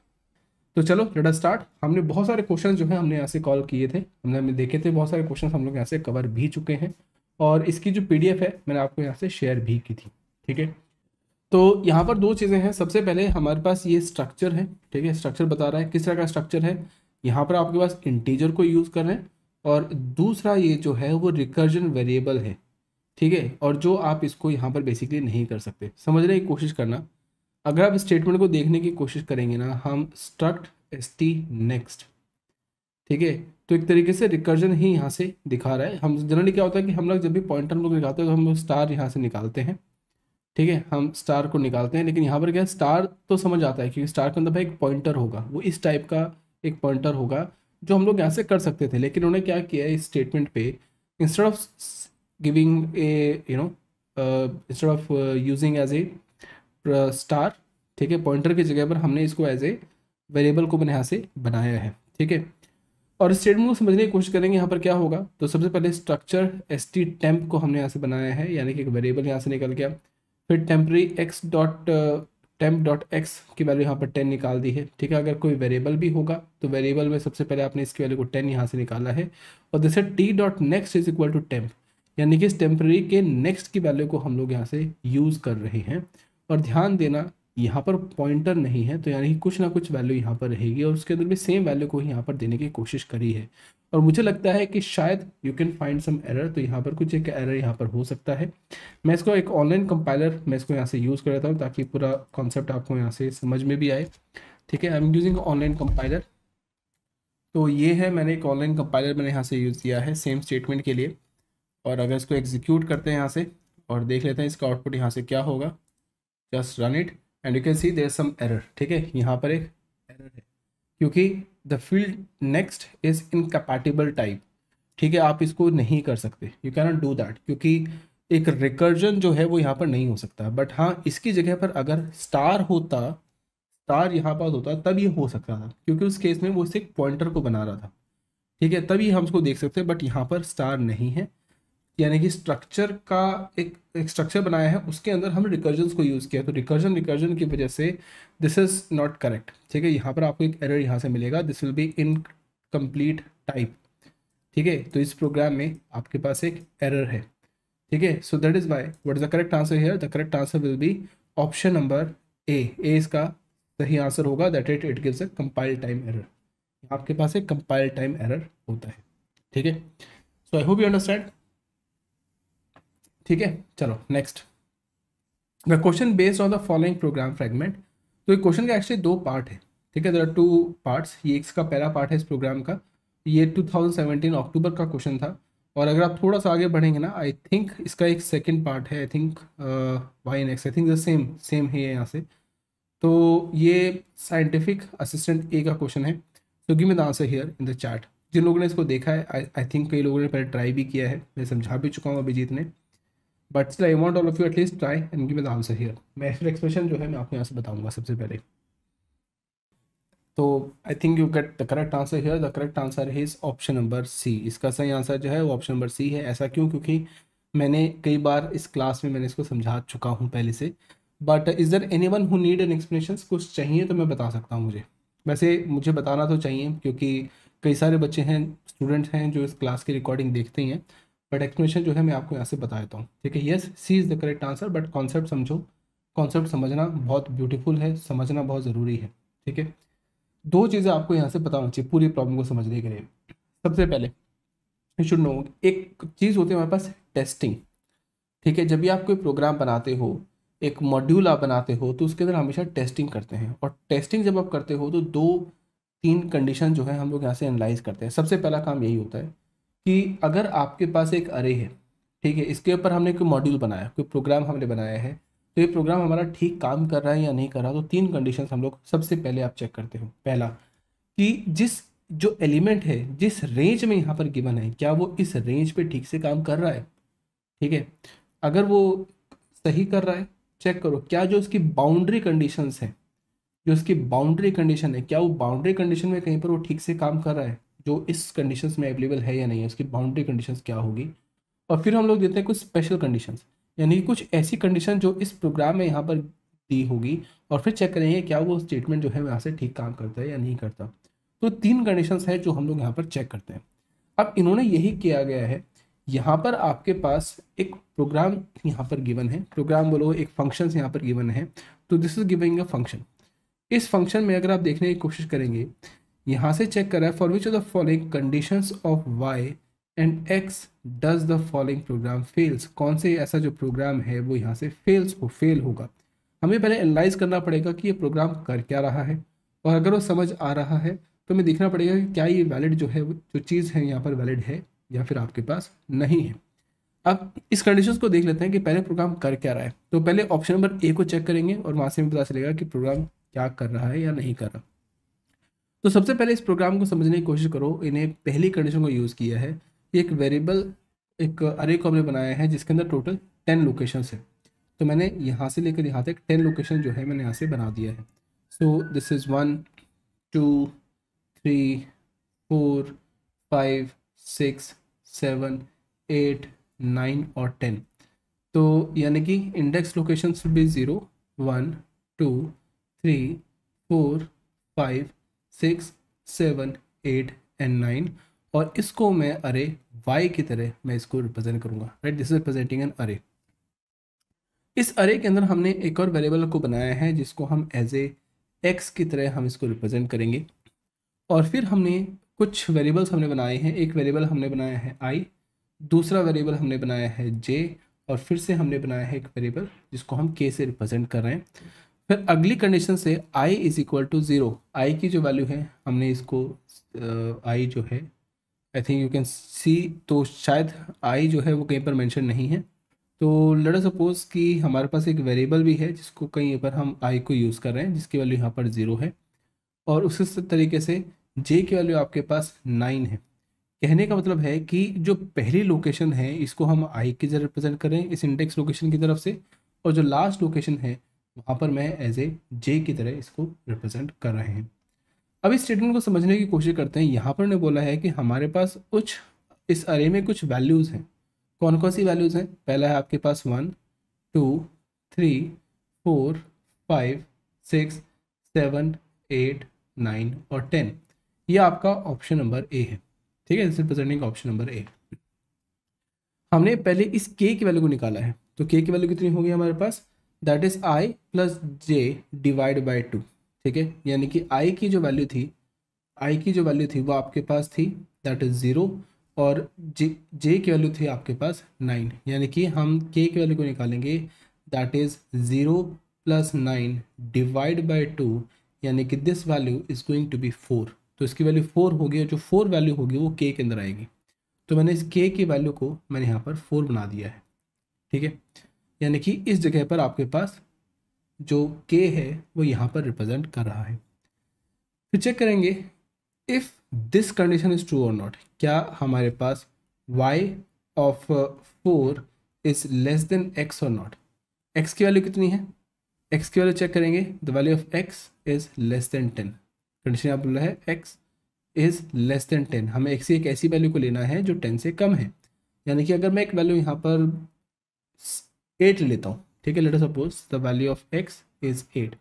A: तो चलो let us start हमने बहुत सारे question जो है हमने यहाँ से कॉल किए थे हमने हमने देखे थे बहुत सारे क्वेश्चन हम लोग यहाँ से कवर भी चुके हैं और इसकी जो पीडीएफ है, मैंने आपको यहाँ से शेयर भी की थी, ठीक है? तो यहाँ पर दो चीज़ें हैं। सबसे पहले हमारे पास ये स्ट्रक्चर है, ठीक है? स्ट्रक्चर बता रहा है, किस तरह का स्ट्रक्चर है? यहाँ पर आपके पास इंटीजर को यूज़ कर रहे हैं और दूसरा ये जो है वो रिकर्जन वेरिएबल है, ठीक है? और जो आप इसको यहाँ पर बेसिकली नहीं कर सकते। समझने की कोशिश करना। अगर आप स्टेटमेंट को देखने की कोशिश करेंगे ना, हम स्ट्रक्ट एस टी नेक्स्ट ठीक है? तो एक तरीके से रिकर्जन ही यहाँ से दिखा रहा है। हम जनरली क्या होता है कि हम लोग जब भी पॉइंटर लोग निकालते हैं तो हम लोग स्टार यहाँ से निकालते हैं। ठीक है? हम स्टार को निकालते हैं, लेकिन यहाँ पर क्या स्टार तो समझ आता है क्योंकि स्टार के अंदर भाई एक पॉइंटर होगा। वो इस टाइप का एक पॉइंटर होगा जो हम लोग यहाँ से कर सकते थे। लेकिन उन्होंने क्या किया इस स्टेटमेंट पे? Instead of giving a you know instead of using as a star ठीक है पॉइंटर की जगह पर हमने इसको एज ए वेरिएबल को मैंने यहाँ से बनाया है। ठीक है? और स्टेटमेंट को समझने की कोशिश करेंगे यहाँ पर क्या होगा। तो सबसे पहले स्ट्रक्चर एस टी टेम्प को हमने यहाँ से बनाया है, यानी कि एक वेरिएबल यहाँ से निकल गया। फिर temporary x dot temp dot x की वैल्यू यहाँ पर टेन निकाल दी है। ठीक है, अगर कोई वेरिएबल भी होगा तो वेरिएबल में सबसे पहले आपने इसकी वैल्यू को टेन यहाँ से निकाला है। और जैसे T dot next is equal to temp यानी कि इस टेम्प्रेरी के नेक्स्ट की वैल्यू को हम लोग यहाँ से यूज़ कर रहे हैं। और ध्यान देना यहाँ पर पॉइंटर नहीं है तो यानी कि कुछ ना कुछ वैल्यू यहाँ पर रहेगी और उसके अंदर भी सेम वैल्यू को ही यहाँ पर देने की कोशिश करी है। और मुझे लगता है कि शायद you can find some error तो यहाँ पर कुछ एक एरर यहाँ पर हो सकता है। मैं इसको एक ऑनलाइन कंपाइलर मैं इसको यहाँ से यूज़ कर लेता हूँ ताकि पूरा कॉन्सेप्ट आपको यहाँ से समझ में भी आए। ठीक है I am using online compiler तो ये है, मैंने एक ऑनलाइन कंपाइलर मैंने यहाँ से यूज़ किया है सेम स्टेटमेंट के लिए। और अगर इसको एग्जीक्यूट करते हैं यहाँ से, और देख लेते हैं इसका आउटपुट यहाँ से क्या होगा। Just run it and you can see there some error ठीक है? यहाँ पर एक एरर है। क्योंकि the field next is incompatible type ठीक है? आप इसको नहीं कर सकते। यू कैनॉट डू दैट क्योंकि एक रिकर्जन जो है वो यहाँ पर नहीं हो सकता। बट हाँ इसकी जगह पर अगर स्टार होता स्टार यहाँ पर होता, तब ये हो सकता था। क्योंकि उस केस में वो एक पॉइंटर को बना रहा था। ठीक है? तभी हम उसको देख सकते हैं बट यहाँ पर स्टार नहीं है। यानी कि स्ट्रक्चर का एक एक स्ट्रक्चर बनाया है, उसके अंदर हम रिकर्जन को यूज़ किया तो रिकर्जन रिकर्जन की वजह से दिस इज़ नॉट करेक्ट ठीक है? यहाँ पर आपको एक एरर यहाँ से मिलेगा। This will be incomplete type ठीक है? तो इस प्रोग्राम में आपके पास एक एरर है, ठीक है? So that is why what is the correct answer here the correct answer will be option number A A इसका सही आंसर होगा that it it gives a compile time error आपके पास एक कंपाइल टाइम एरर होता है, ठीक है? So I hope you understand ठीक है? चलो next the question based on the following program fragment तो ये क्वेश्चन का एक्चुअली दो पार्ट है, ठीक है? देर टू पार्ट्स ये इसका पहला पार्ट है इस प्रोग्राम का। ये 2017 अक्टूबर का क्वेश्चन था। और अगर आप थोड़ा सा आगे बढ़ेंगे ना आई थिंक इसका एक सेकेंड पार्ट है। I think why next I think the same same ही यहाँ से। तो ये साइंटिफिक असिस्टेंट ए का क्वेश्चन है। तो give me the answer here in the chat जिन लोगों ने इसको देखा है आई थिंक कई लोगों ने पहले ट्राई भी किया है। मैं समझा भी चुका हूँ अभिजीत ने। But still I want all of you at least try and give the answer here मैं एक्सप्रेशन जो है, मैं आपको यहाँ से बताऊँगा सबसे पहले। तो I think you get the correct answer here the correct answer is option number C इसका सही आंसर जो है, वो ऑप्शन नंबर सी है। ऐसा क्यों? क्योंकि मैंने कई बार इस क्लास में मैंने इसको समझा चुका हूँ पहले से। But is there anyone who need an explanation कुछ चाहिए तो मैं बता सकता हूँ मुझे। वैसे मुझे बताना तो चाहिए, क्योंकि कई सारे बच्चे हैं स्टूडेंट्स हैं, जो इस क्लास की रिकॉर्डिंग देखते ही हैं। बट एक्सप्लेनेशन जो है मैं आपको यहाँ से बता देता हूँ। ठीक है yes C is the correct answer but concept समझो। कॉन्सेप्ट समझना बहुत ब्यूटीफुल है, समझना बहुत ज़रूरी है। ठीक है? दो चीज़ें आपको यहाँ से बताना चाहिए पूरी प्रॉब्लम को समझने के लिए। सबसे पहले यू शुड नो एक चीज़ होती है हमारे पास टेस्टिंग ठीक है, जब भी आप कोई प्रोग्राम बनाते हो, एक मॉड्यूल आप बनाते हो तो उसके अंदर हमेशा टेस्टिंग करते हैं। और टेस्टिंग जब आप करते हो तो दो, तीन कंडीशन जो है हम लोग यहाँ से एनालाइज करते हैं। सबसे पहला काम यही होता है कि अगर आपके पास एक अरे है, ठीक है, इसके ऊपर हमने कोई मॉड्यूल बनाया, कोई प्रोग्राम हमने बनाया है तो ये प्रोग्राम हमारा ठीक काम कर रहा है या नहीं कर रहा तो तीन कंडीशन हम लोग सबसे पहले आप चेक करते हो। पहला, कि जिस जो एलिमेंट है, जिस रेंज में यहाँ पर गिवन है, क्या वो इस रेंज पे ठीक से काम कर रहा है? ठीक है, अगर वो सही कर रहा है चेक करो, क्या जो उसकी बाउंड्री कंडीशंस है, जो उसकी बाउंड्री कंडीशन है, क्या वो बाउंड्री कंडीशन में कहीं पर वो ठीक से काम कर रहा है? जो इस कंडीशंस में अवेलेबल है या नहीं है, उसकी बाउंड्री कंडीशंस क्या होगी? और फिर हम लोग देते हैं कुछ स्पेशल कंडीशंस यानी कुछ ऐसी कंडीशन जो इस प्रोग्राम में यहाँ पर दी होगी, और फिर चेक करेंगे क्या वो स्टेटमेंट जो है वहाँ से ठीक काम करता है या नहीं करता। तो तीन कंडीशन है जो हम लोग यहाँ पर चेक करते हैं। अब इन्होंने यही किया गया है, यहाँ पर आपके पास एक प्रोग्राम यहाँ पर गिवन है। प्रोग्राम बोलो, एक फ़ंक्शन यहाँ पर गिवन है। तो this is giving a function इस फ़ंक्शन में अगर आप देखने की कोशिश करेंगे यहाँ से चेक कर रहा है for which of the following condition of Y and X does the following program fails कौन से ऐसा जो प्रोग्राम है, वो यहाँ से फेल्स हो फेल होगा। हमें पहले एनालाइज करना पड़ेगा कि ये प्रोग्राम कर क्या रहा है। और अगर वो समझ आ रहा है तो हमें देखना पड़ेगा कि क्या ये वैलिड जो है जो चीज़ है यहाँ पर वैलिड है या फिर आपके पास नहीं है। अब इस कंडीशन को देख लेते हैं कि पहले प्रोग्राम कर क्या रहा है। तो पहले ऑप्शन नंबर ए को चेक करेंगे और वहाँ से हमें पता चलेगा कि प्रोग्राम क्या कर रहा है या नहीं कर रहा। तो सबसे पहले इस प्रोग्राम को समझने की कोशिश करो, इन्हें पहली कंडीशन को यूज़ किया है। एक वेरिएबल एक अरे को हमने बनाया है, जिसके अंदर टोटल टेन लोकेशन है। तो मैंने यहाँ से लेकर यहाँ तक टेन लोकेशन जो है, मैंने यहाँ से बना दिया है। So this is one two three four five six seven eight nine और टेन तो यानी कि इंडेक्स लोकेशन भी zero one two three four five six, seven, eight and nine और इसको मैं अरे वाई की तरह मैं इसको रिप्रेजेंट करूँगा। Right this is representing an array इस अरे के अंदर हमने एक और वेरिएबल को बनाया है, जिसको हम एज ए एक्स की तरह हम इसको रिप्रेजेंट करेंगे। और फिर हमने कुछ वेरिएबल्स हमने बनाए हैं। एक वेरिएबल हमने बनाया है आई दूसरा वेरिएबल हमने बनाया है जे और फिर से हमने बनाया है एक वेरिएबल जिसको हम के से रिप्रेजेंट कर रहे हैं। फिर अगली कंडीशन से I is equal to zero I की जो वैल्यू है हमने इसको आई uh, जो है I think you can see तो शायद आई जो है वो कहीं पर मेंशन नहीं है। तो लड़ा सपोज़ कि हमारे पास एक वेरिएबल भी है जिसको कहीं पर हम आई को यूज़ कर रहे हैं जिसकी वैल्यू यहाँ पर ज़ीरो है। और उसी तरीके से जे की वैल्यू आपके पास नाइन है। कहने का मतलब है कि जो पहली लोकेशन है इसको हम आई की जगह रिप्रेजेंट करें इस इंडेक्स लोकेशन की तरफ़ से। और जो लास्ट लोकेशन है वहाँ पर मैं एज ए जे की तरह इसको रिप्रेजेंट कर रहे हैं। अब इस स्टेटमेंट को समझने की कोशिश करते हैं। यहाँ पर ने बोला है कि हमारे पास कुछ, इस अरे में कुछ वैल्यूज़ हैं। कौन कौन सी वैल्यूज़ हैं? पहला है आपके पास one two three four five six seven eight nine और टेन ये आपका ऑप्शन नंबर ए है। ठीक है? रिप्रेजेंटिंग ऑप्शन नंबर ए हमने पहले इस के की वैल्यू को निकाला है। तो के की वैल्यू कितनी होगी हमारे पास? That is I plus J divide by two, ठीक है? यानी कि आई की जो वैल्यू थी, आई की जो वैल्यू थी वो आपके पास थी, दैट इज़ ज़ीरो, और जे जे की वैल्यू थी आपके पास नाइन। यानी कि हम के की वैल्यू को निकालेंगे, that is zero plus nine divide by two, यानी कि this value is going to be four. तो इसकी वैल्यू फोर होगी, और जो फोर वैल्यू होगी वो के के अंदर आएगी। तो मैंने इस के की वैल्यू को मैंने यहाँ पर फोर बना दिया है, ठीक है? यानी कि इस जगह पर आपके पास जो के है, वो यहाँ पर रिप्रेजेंट कर रहा है। फिर चेक करेंगे if this condition is true और नॉट क्या हमारे पास y of four is less than x और नॉट x की वैल्यू कितनी है? x की वैल्यू चेक करेंगे। The value of x is less than ten condition आप बोल है, x is less than ten हमें x की एक ऐसी वैल्यू को लेना है जो टेन से कम है। यानी कि अगर मैं एक वैल्यू यहाँ पर एट लेता हूँ, ठीक है? Later suppose the value of X is eight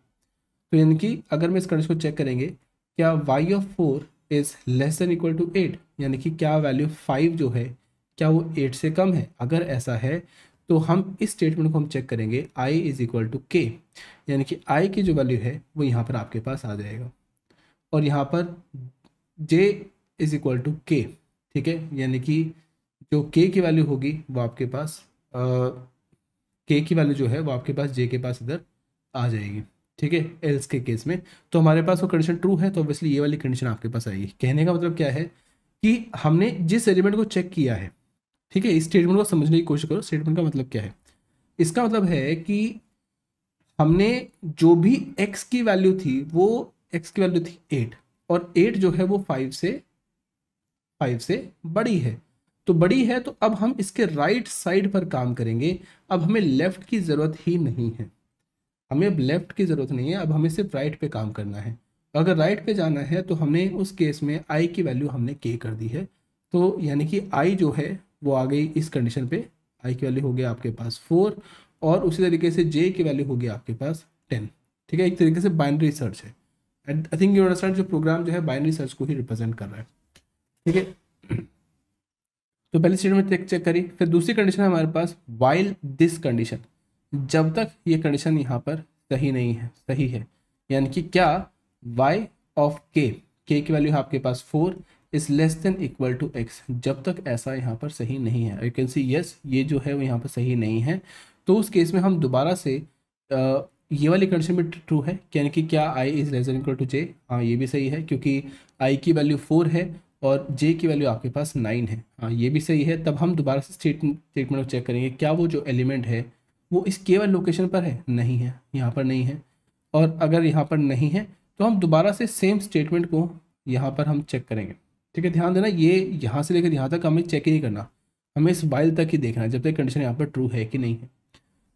A: तो यानी कि अगर मैं इस कंडीशन को चेक करेंगे, क्या Y of four is less than equal to eight यानी कि क्या वैल्यू फाइव जो है, क्या वो एट से कम है? अगर ऐसा है तो हम इस स्टेटमेंट को हम चेक करेंगे आई इज़ इक्वल टू के यानी कि आई की जो वैल्यू है, वो यहाँ पर आपके पास आ जाएगा। और यहाँ पर जे इज़ इक्वल टू के ठीक है? यानी कि जो के की वैल्यू होगी, वो आपके पास के की वैल्यू जो है वो आपके पास जे के पास इधर आ जाएगी। ठीक है? एल्स के केस में। तो हमारे पास वो कंडीशन ट्रू है तो ऑब्वियसली ये वाली कंडीशन आपके पास आएगी। कहने का मतलब क्या है कि हमने जिस एलिमेंट को चेक किया है, ठीक है? इस स्टेटमेंट को समझने की कोशिश करो। स्टेटमेंट का मतलब क्या है? इसका मतलब है कि हमने जो भी एक्स की वैल्यू थी, वो एक्स की वैल्यू थी एट और एट जो है वो फाइव से फाइव से बड़ी है। तो बड़ी है तो अब हम इसके राइट साइड पर काम करेंगे। अब हमें लेफ़्ट की ज़रूरत ही नहीं है। हमें अब लेफ़्ट की ज़रूरत नहीं है, अब हमें सिर्फ़ राइट पे काम करना है। अगर राइट पे जाना है तो हमने उस केस में आई की वैल्यू हमने के कर दी है। तो यानी कि आई जो है, वो आ गई इस कंडीशन पे। आई की वैल्यू हो गया आपके पास फोर और उसी तरीके से जे की वैल्यू होगी आपके पास टेन ठीक है, एक तरीके से बाइनरी सर्च है। And I think you understand जो प्रोग्राम जो है बाइनरी सर्च को ही रिप्रेजेंट कर रहा है। ठीक है? तो पहली स्टेटमेंट चेक चेक करी। फिर दूसरी कंडीशन है हमारे पास वाइल दिस कंडीशन जब तक ये कंडीशन यहाँ पर सही नहीं है सही है। यानी कि क्या? y ऑफ़ k k की वैल्यू आपके पास four is less than equal to X जब तक ऐसा यहाँ पर सही नहीं है। यू कैन सी यस ये जो है वो यहाँ पर सही नहीं है। तो उस केस में हम दोबारा से आ, ये वाली कंडीशन भी ट्रू है। यानी कि क्या I is less than equal to J हाँ ये भी सही है क्योंकि आई की वैल्यू फोर है। और जे की वैल्यू आपके पास नाइन है। हाँ ये भी सही है। तब हम दोबारा से स्टेटमेंट को चेक करेंगे, क्या वो जो एलिमेंट है, वो इस केवल लोकेशन पर है? नहीं है। यहाँ पर नहीं है। और अगर यहाँ पर नहीं है तो हम दोबारा से सेम स्टेटमेंट को यहाँ पर हम चेक करेंगे। ठीक है, ध्यान देना, ये यहाँ से लेकर यहाँ तक हमें चेक ही नहीं करना। हमें इस वाइल तक ही देखना है, जब तक कंडीशन यहाँ पर ट्रू है कि नहीं है।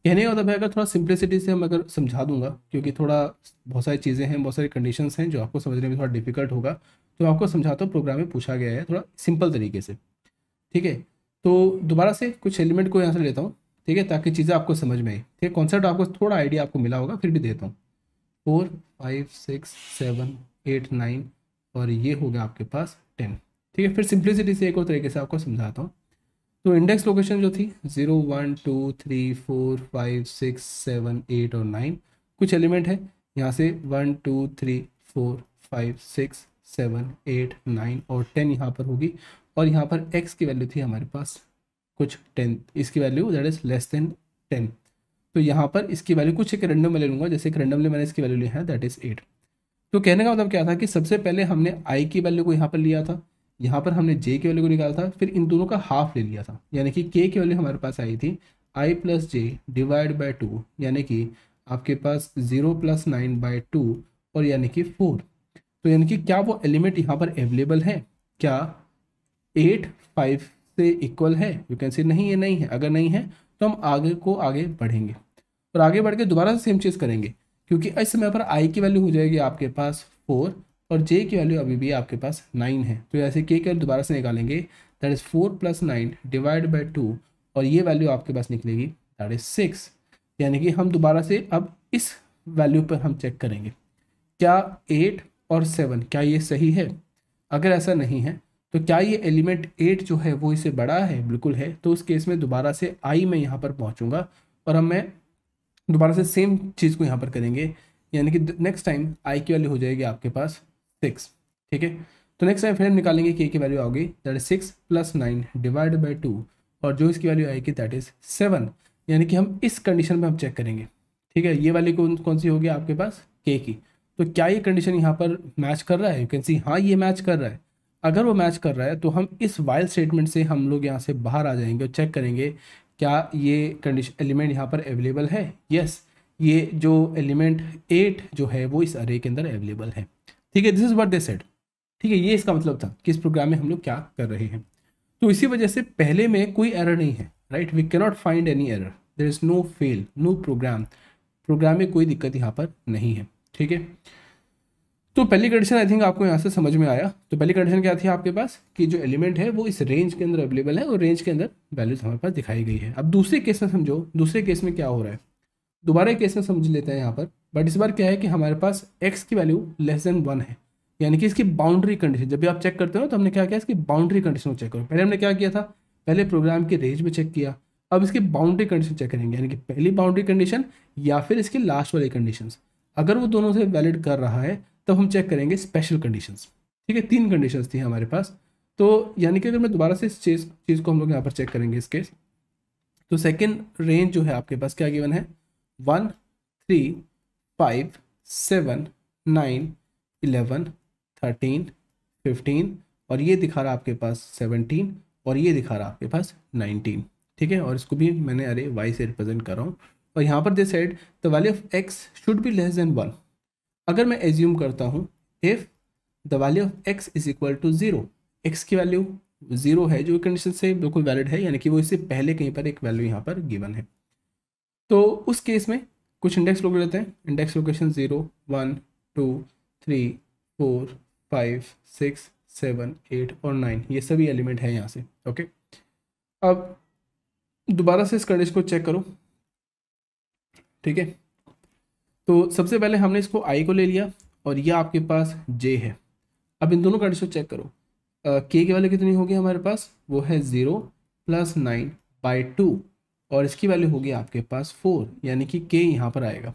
A: कहने का मतलब है, अगर थोड़ा सिंप्लिसिटी से हम अगर समझा दूँगा, क्योंकि थोड़ा बहुत सारी चीज़ें हैं, बहुत सारी कंडीशंस हैं जो आपको समझने में थोड़ा डिफ़िकल्ट होगा तो मैं आपको समझाता हूँ प्रोग्राम में पूछा गया है थोड़ा सिंपल तरीके से। ठीक है? तो दोबारा से कुछ एलिमेंट को यहाँ से लेता हूँ। ठीक है? ताकि चीज़ें आपको समझ में आए। ठीक है? कॉन्सेप्ट आपको थोड़ा आइडिया आपको मिला होगा, फिर भी देता हूँ। Four five six seven eight nine और ये हो गया आपके पास टेन ठीक है? फिर सिंप्लिसिटी से एक और तरीके से आपको समझाता हूँ। तो इंडेक्स लोकेशन जो थी zero one two three four five six seven eight और नाइन कुछ एलिमेंट है, यहाँ से one two three four five six seven, eight, nine और टेन यहाँ पर होगी। और यहाँ पर एक्स की वैल्यू थी हमारे पास कुछ टेन। इसकी value that is less than ten. तो यहाँ पर इसकी वैल्यू कुछ एक रेंडम में ले लूँगा, जैसे एक रेंडमली मैंने इसकी वैल्यू ली है दैट इज़ एट तो कहने का मतलब क्या था कि सबसे पहले हमने आई की वैल्यू को यहाँ पर लिया था, यहाँ पर हमने जे की वैल्यू को निकाला था, फिर इन दोनों का हाफ़ ले लिया था। यानी कि के की वैल्यू हमारे पास आई थी I plus J divide by two यानी कि आपके पास zero plus nine by two और यानी कि फोर तो यानी कि क्या वो एलिमेंट यहाँ पर अवेलेबल है? क्या एट फाइव से इक्वल है? यू कैन सी नहीं, ये नहीं है। अगर नहीं है तो हम आगे को आगे बढ़ेंगे। और आगे बढ़ के दोबारा से सेम चीज़ करेंगे। क्योंकि इस समय पर आई की वैल्यू हो जाएगी आपके पास फोर और जे की वैल्यू अभी भी आपके पास नाइन है। तो ऐसे के की दोबारा से निकालेंगे। That is four plus nine divide by two और ये वैल्यू आपके पास निकलेगी। दैट इज़ सिक्स यानी कि हम दोबारा से अब इस वैल्यू पर हम चेक करेंगे। क्या एट और सेवन, क्या ये सही है? अगर ऐसा नहीं है तो क्या ये एलिमेंट एट जो है, वो इससे बड़ा है? बिल्कुल है। तो उस केस में दोबारा से आई मैं यहाँ पर पहुँचूँगा और अब मैं दोबारा से सेम चीज़ को यहाँ पर करेंगे। यानी कि नेक्स्ट टाइम आई की वैल्यू हो जाएगी आपके पास सिक्स, ठीक है? तो नेक्स्ट टाइम फिर हम निकालेंगे के की वैल्यू आओगी that is six plus nine divide by two और जो इसकी वैल्यू आएगी दैट इज़ सेवन यानी कि हम इस कंडीशन में हम चेक करेंगे, ठीक है? ये वाली कौन कौन सी होगी आपके पास? के की। तो क्या ये कंडीशन यहाँ पर मैच कर रहा है? यू कैन सी हाँ ये मैच कर रहा है। अगर वो मैच कर रहा है तो हम इस वाइल स्टेटमेंट से हम लोग यहाँ से बाहर आ जाएँगे और चेक करेंगे, क्या ये कंडीशन एलिमेंट यहाँ पर अवेलेबल है? यस ये जो एलिमेंट एट जो है, वो इस अरे के अंदर अवेलेबल है। ठीक है this is what they set ठीक है, ये इसका मतलब था कि इस प्रोग्राम में हम लोग क्या कर रहे हैं। तो इसी वजह से पहले में कोई एरर नहीं है right we cannot find any error there is no fail no program program में कोई दिक्कत यहाँ पर नहीं है। ठीक है? तो पहली कंडीशन आई थिंक आपको यहाँ से समझ में आया। तो पहली कंडीशन क्या थी आपके पास? कि जो एलिमेंट है, वो इस रेंज के अंदर अवेलेबल है और रेंज के अंदर वैल्यूज़ हमारे पास दिखाई गई है। अब दूसरे केस में समझो, दूसरे केस में क्या हो रहा है? दोबारा केस में समझ लेते हैं यहाँ पर। बट इस बार क्या है कि हमारे पास एक्स की वैल्यू लेस देन वन है। यानी कि इसकी बाउंड्री कंडीशन जब भी आप चेक करते हो तो हमने क्या किया? इसकी बाउंड्री कंडीशन को चेक करो। पहले हमने क्या किया था? पहले प्रोग्राम की रेंज में चेक किया। अब इसकी बाउंड्री कंडीशन चेक करेंगे। यानी कि पहली बाउंड्री कंडीशन या फिर इसकी लास्ट वाली कंडीशन अगर वो दोनों से वैलिड कर रहा है, तब हम चेक करेंगे स्पेशल कंडीशंस ठीक है, तीन कंडीशंस थी हमारे पास। तो यानी कि अगर मैं दोबारा से इस चीज़ चीज़ को हम लोग यहाँ पर चेक करेंगे इस केस तो सेकेंड रेंज जो है आपके पास क्या गिवन है? One three five seven nine eleven thirteen fifteen और ये दिखा रहा आपके पास सेवनटीन और ये दिखा रहा आपके पास नाइनटीन ठीक है, और इसको भी मैंने अरे वाई से रिप्रेजेंट कर रहा हूँ। और यहाँ पर the side the value of X should be less than one अगर मैं एज्यूम करता हूँ if the value of X is equal to zero X की वैल्यू ज़ीरो है जो कंडीशन से बिल्कुल वैलिड है, यानी कि वो इससे पहले कहीं पर एक वैल्यू यहाँ पर गिवन है। तो उस केस में कुछ इंडेक्स लोग लेते हैं। Index location zero one two three four five six seven eight और नाइन ये सभी एलिमेंट हैं यहाँ से ओके अब दोबारा से इस कंडीशन को चेक करो। ठीक है? तो सबसे पहले हमने इसको आई को ले लिया और ये आपके पास जे है। अब इन दोनों कंडीशन चेक करो। के की वैल्यू कितनी होगी हमारे पास? वो है zero plus nine by two और इसकी वैल्यू होगी आपके पास फोर यानी कि के यहाँ पर आएगा।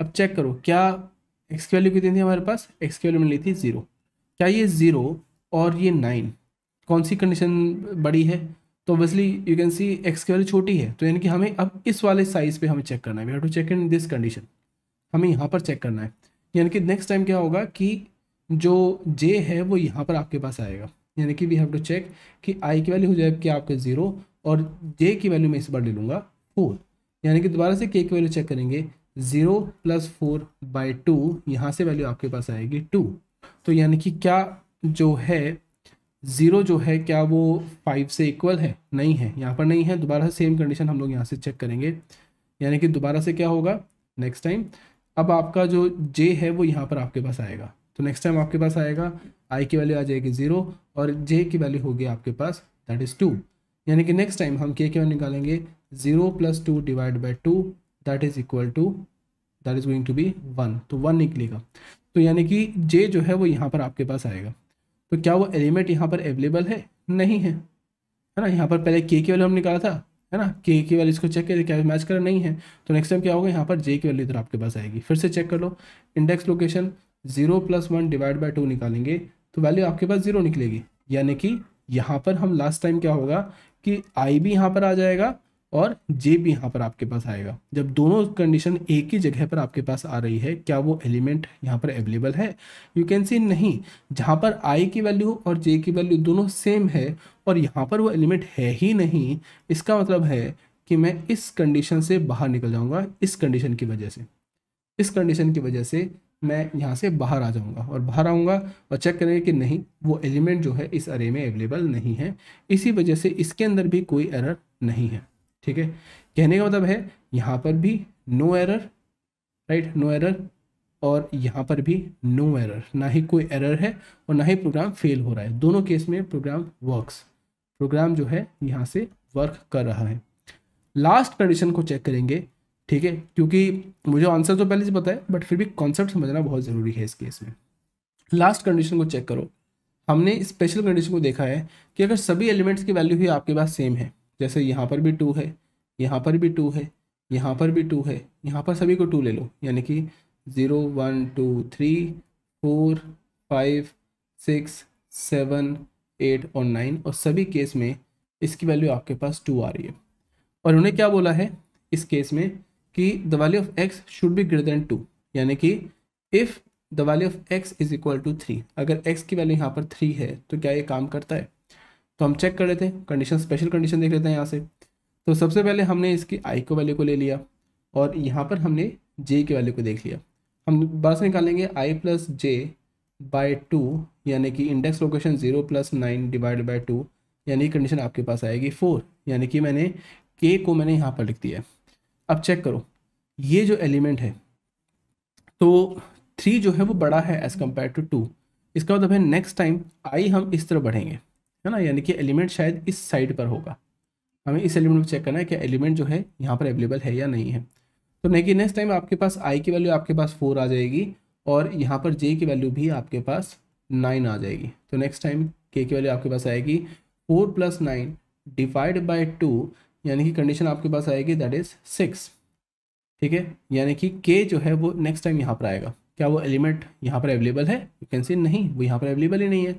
A: अब चेक करो, क्या एक्स की वैल्यू कितनी थी हमारे पास? एक्स की वैल्यू में ली थी ज़ीरो क्या ये ज़ीरो और ये नाइन कौन सी कंडीशन बड़ी है? तो obviously you can see X की वैल्यू छोटी है तो यानी कि हमें अब इस वाले साइज़ पे हमें चेक करना है। We have to check in this condition हमें यहाँ पर चेक करना है। यानी कि नेक्स्ट टाइम क्या होगा कि जो जे है वो यहाँ पर आपके पास आएगा। यानी कि वी हैव टू चेक कि आई की वैल्यू हो जाएगी आपके ज़ीरो और जे की वैल्यू मैं इस बार ले लूँगा फोर यानी कि दोबारा से के की वैल्यू चेक करेंगे। Zero plus four by two यहाँ से वैल्यू आपके पास आएगी टू तो यानी कि क्या जो है ज़ीरो जो है, क्या वो फाइव से इक्वल है? नहीं है। यहाँ पर नहीं है। दोबारा सेम कंडीशन हम लोग यहाँ से चेक करेंगे। यानी कि दोबारा से क्या होगा? नेक्स्ट टाइम अब आपका जो जे है, वो यहाँ पर आपके पास आएगा। तो नेक्स्ट टाइम आपके पास आएगा आई की वैल्यू आ जाएगी ज़ीरो और जे की वैल्यू होगी आपके पास दैट इज़ टू यानी कि नेक्स्ट टाइम हम के की वैल्यू निकालेंगे zero plus two divide by two that is equal to that is going to be one तो वन निकलेगा। तो यानी कि जे जो है, वो यहाँ पर आपके पास आएगा। तो क्या वो एलिमेंट यहाँ पर अवेलेबल है? नहीं है। है ना? यहाँ पर पहले के की वैल्यू हम निकाला था। है ना? के की वैल्यू इसको चेक करें, क्या मैच कर नहीं है। तो नेक्स्ट टाइम क्या होगा? यहाँ पर जे की वैल्यू इधर आपके पास आएगी। फिर से चेक कर लो। Index location zero plus one divide by two निकालेंगे। तो वैल्यू आपके पास ज़ीरो निकलेगी। यानी कि यहाँ पर हम लास्ट टाइम क्या होगा कि आई भी यहाँ पर आ जाएगा और जे भी यहाँ पर आपके पास आएगा। जब दोनों कंडीशन एक ही जगह पर आपके पास आ रही है, क्या वो एलिमेंट यहाँ पर अवेलेबल है? यू कैन सी नहीं। जहाँ पर आई की वैल्यू और जे की वैल्यू दोनों सेम है और यहाँ पर वो एलिमेंट है ही नहीं, इसका मतलब है कि मैं इस कंडीशन से बाहर निकल जाऊँगा, इस कंडीशन की वजह से। इस कंडीशन की वजह से मैं यहाँ से बाहर आ जाऊँगा और बाहर आऊँगा और चेक करेंगे कि नहीं, वो एलिमेंट जो है इस अरे में अवेलेबल नहीं है। इसी वजह से इसके अंदर भी कोई एरर नहीं है। ठीक है? कहने का मतलब है, यहाँ पर भी no error right no error और यहाँ पर भी नो एरर ना ही कोई एरर है और ना ही प्रोग्राम फेल हो रहा है। दोनों केस में प्रोग्राम वर्क्स प्रोग्राम जो है, यहाँ से वर्क कर रहा है। लास्ट कंडीशन को चेक करेंगे, ठीक है? क्योंकि मुझे आंसर तो पहले से पता है बट फिर भी कॉन्सेप्ट समझना बहुत ज़रूरी है इस केस में। लास्ट कंडीशन को चेक करो। हमने स्पेशल कंडीशन को देखा है कि अगर सभी एलिमेंट्स की वैल्यू ही आपके पास सेम है जैसे यहाँ पर भी टू है, यहाँ पर भी टू है, यहाँ पर भी टू है, यहाँ पर सभी को टू ले लो। यानी कि zero one two three four five six seven eight और नाइन और सभी केस में इसकी वैल्यू आपके पास टू आ रही है। और उन्हें क्या बोला है इस केस में कि the value of X should be greater than two यानी कि if the value of X is equal to three अगर एक्स की वैल्यू यहाँ पर थ्री है तो क्या ये काम करता है? तो हम चेक कर लेते हैं कंडीशन स्पेशल कंडीशन देख लेते हैं यहाँ से। तो सबसे पहले हमने इसकी आई को वैल्यू को ले लिया और यहाँ पर हमने जे के वैल्यू को देख लिया। हम बार से निकालेंगे I plus J by two यानी कि index location zero plus nine divide by two यानी कंडीशन आपके पास आएगी फोर यानी कि मैंने के को मैंने यहाँ पर लिख दिया है। अब चेक करो, ये जो एलिमेंट है तो थ्री जो है वो बड़ा है एज़ कंपेयर टू टू इसका मतलब है नेक्स्ट टाइम आई हम इस तरह बढ़ेंगे। है ना? यानी कि एलिमेंट शायद इस साइड पर होगा। हमें इस एलिमेंट को चेक करना है कि एलिमेंट जो है यहाँ पर अवेलेबल है या नहीं है। तो नहीं कि नेक्स्ट टाइम आपके पास आई की वैल्यू आपके पास फोर आ जाएगी और यहाँ पर जे की वैल्यू भी आपके पास नाइन आ जाएगी। तो नेक्स्ट टाइम के की वैल्यू आपके पास आएगी four plus nine divide by two यानी कि कंडीशन आपके पास आएगी दैट इज़ सिक्स ठीक है? यानी कि के जो है वो नेक्स्ट टाइम यहाँ पर आएगा। क्या वो एलिमेंट यहाँ पर अवेलेबल है? यू कैन सी नहीं, वो यहाँ पर अवेलेबल ही नहीं है।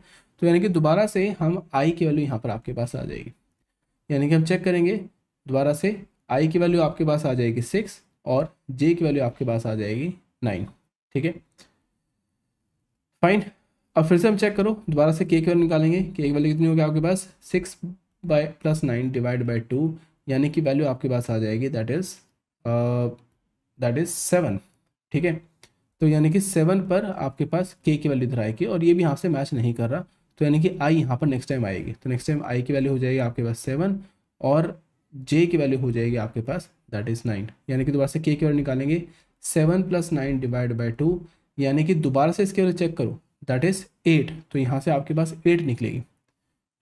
A: तो यानी कि दोबारा से हम आई की वैल्यू यहाँ पर आपके पास आ जाएगी। यानी कि हम चेक करेंगे, दोबारा से आई की वैल्यू आपके पास आ जाएगी सिक्स और जे की वैल्यू आपके पास आ जाएगी नाइन ठीक है? फाइन अब फिर से हम चेक करो, दोबारा से के की वैल्यू निकालेंगे। के की वैल्यू कितनी होगी आपके पास? Six by plus nine divide by two यानी कि वैल्यू आपके पास आ जाएगी that is that is seven ठीक है? तो यानी कि सेवन पर आपके पास के की वैल्यू इधर आएगी और ये भी यहाँ से मैच नहीं कर रहा। तो यानी कि आई यहाँ पर नेक्स्ट टाइम आएगी। तो नेक्स्ट टाइम आई की वैल्यू हो जाएगी आपके पास सेवन और जे की वैल्यू हो जाएगी आपके पास दैट इज़ नाइन यानी कि दोबारा से के की वैल्यू निकालेंगे। Seven plus nine divide by two यानी कि दोबारा से इसके वैल्यू चेक करो। दैट इज़ एट तो यहाँ से आपके पास एट निकलेगी।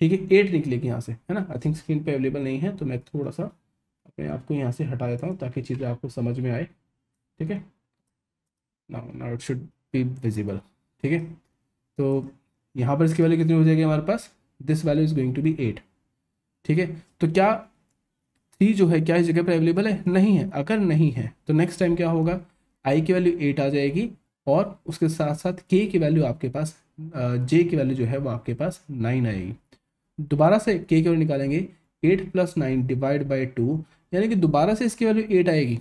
A: ठीक है? एट निकलेगी यहाँ से, है ना? आई थिंक स्क्रीन पे अवेलेबल नहीं है तो मैं थोड़ा सा अपने आप को यहाँ से हटा देता हूँ ताकि चीज़ें आपको समझ में आए। ठीक है? Now now it should be visible ठीक है? तो यहाँ पर इसकी वैल्यू कितनी हो जाएगी हमारे पास? This value is going to be eight ठीक है? तो क्या थ्री जो है, क्या इस जगह पर अवेलेबल है? नहीं है। अगर नहीं है तो नेक्स्ट टाइम क्या होगा? आई की वैल्यू एट आ जाएगी और उसके साथ साथ के की वैल्यू आपके पास जे की वैल्यू जो है, वो आपके पास नाइन आएगी। दोबारा से के की वैल्यू निकालेंगे। Eight plus nine divide by two यानी कि दोबारा से इसकी वैल्यू एट आएगी।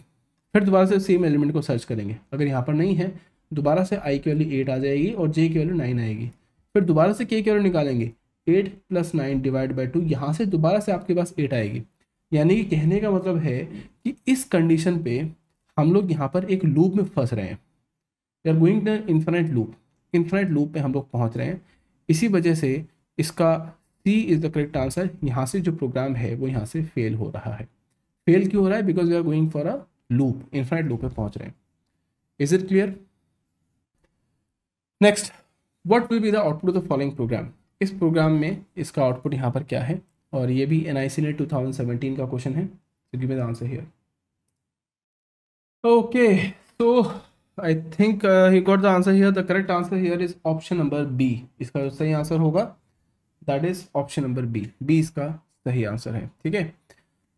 A: फिर दोबारा से सेम एलिमेंट को सर्च करेंगे। अगर यहाँ पर नहीं है, दोबारा से आई की वैल्यू एट आ जाएगी और जे की वैल्यू नाइन आएगी। फिर दोबारा से के की वैल्यू निकालेंगे। Eight plus nine divide by two यहाँ से दोबारा से आपके पास एट आएगी। यानी कि कहने का मतलब है कि इस कंडीशन पे हम लोग यहाँ पर एक लूप में फंस रहे हैं। We are going the infinite loop infinite loop पे हम लोग पहुँच रहे हैं। इसी वजह से इसका C is the correct answer यहाँ से जो प्रोग्राम है, वो यहाँ से फेल हो रहा है। फेल क्यों हो रहा है? Because we are going for a loop infinite loop पे पहुँच रहे हैं। Is it clear next what will be the output of the following program इस प्रोग्राम में इसका आउटपुट यहाँ पर क्या है? और ये भी एन आई सी ने टू थाउज़ेंड सेवेंटीन का क्वेश्चन है तो give the answer here okay I think uh, he got the answer here. The correct answer here is option number B. इसका सही आंसर होगा. That is option number B B इसका सही answer है ठीक है?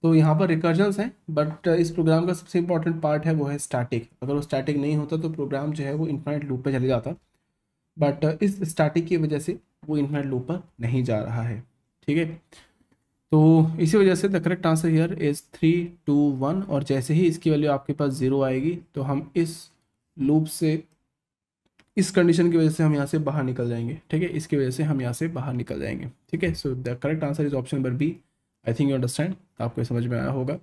A: तो यहाँ पर रिकर्जन्स हैं बट इस प्रोग्राम का सबसे इंपॉर्टेंट पार्ट है वो है स्टैटिक अगर वो स्टैटिक नहीं होता तो प्रोग्राम जो है वो इन्फाइनाइट लूप पे चले जाता। बट इस स्टार्टिंग की वजह से वो इन्फाइनाइट लूप पर नहीं जा रहा है। ठीक है? तो इसी वजह से the correct answer here is three two one और जैसे ही इसकी वैल्यू आपके पास ज़ीरो आएगी तो हम इस लूप से, इस कंडीशन की वजह से हम यहाँ से बाहर निकल जाएँगे। ठीक है? इसकी वजह से हम यहाँ से बाहर निकल जाएँगे। ठीक है? So the correct answer is option number B I think you understand आपको समझ में आया होगा।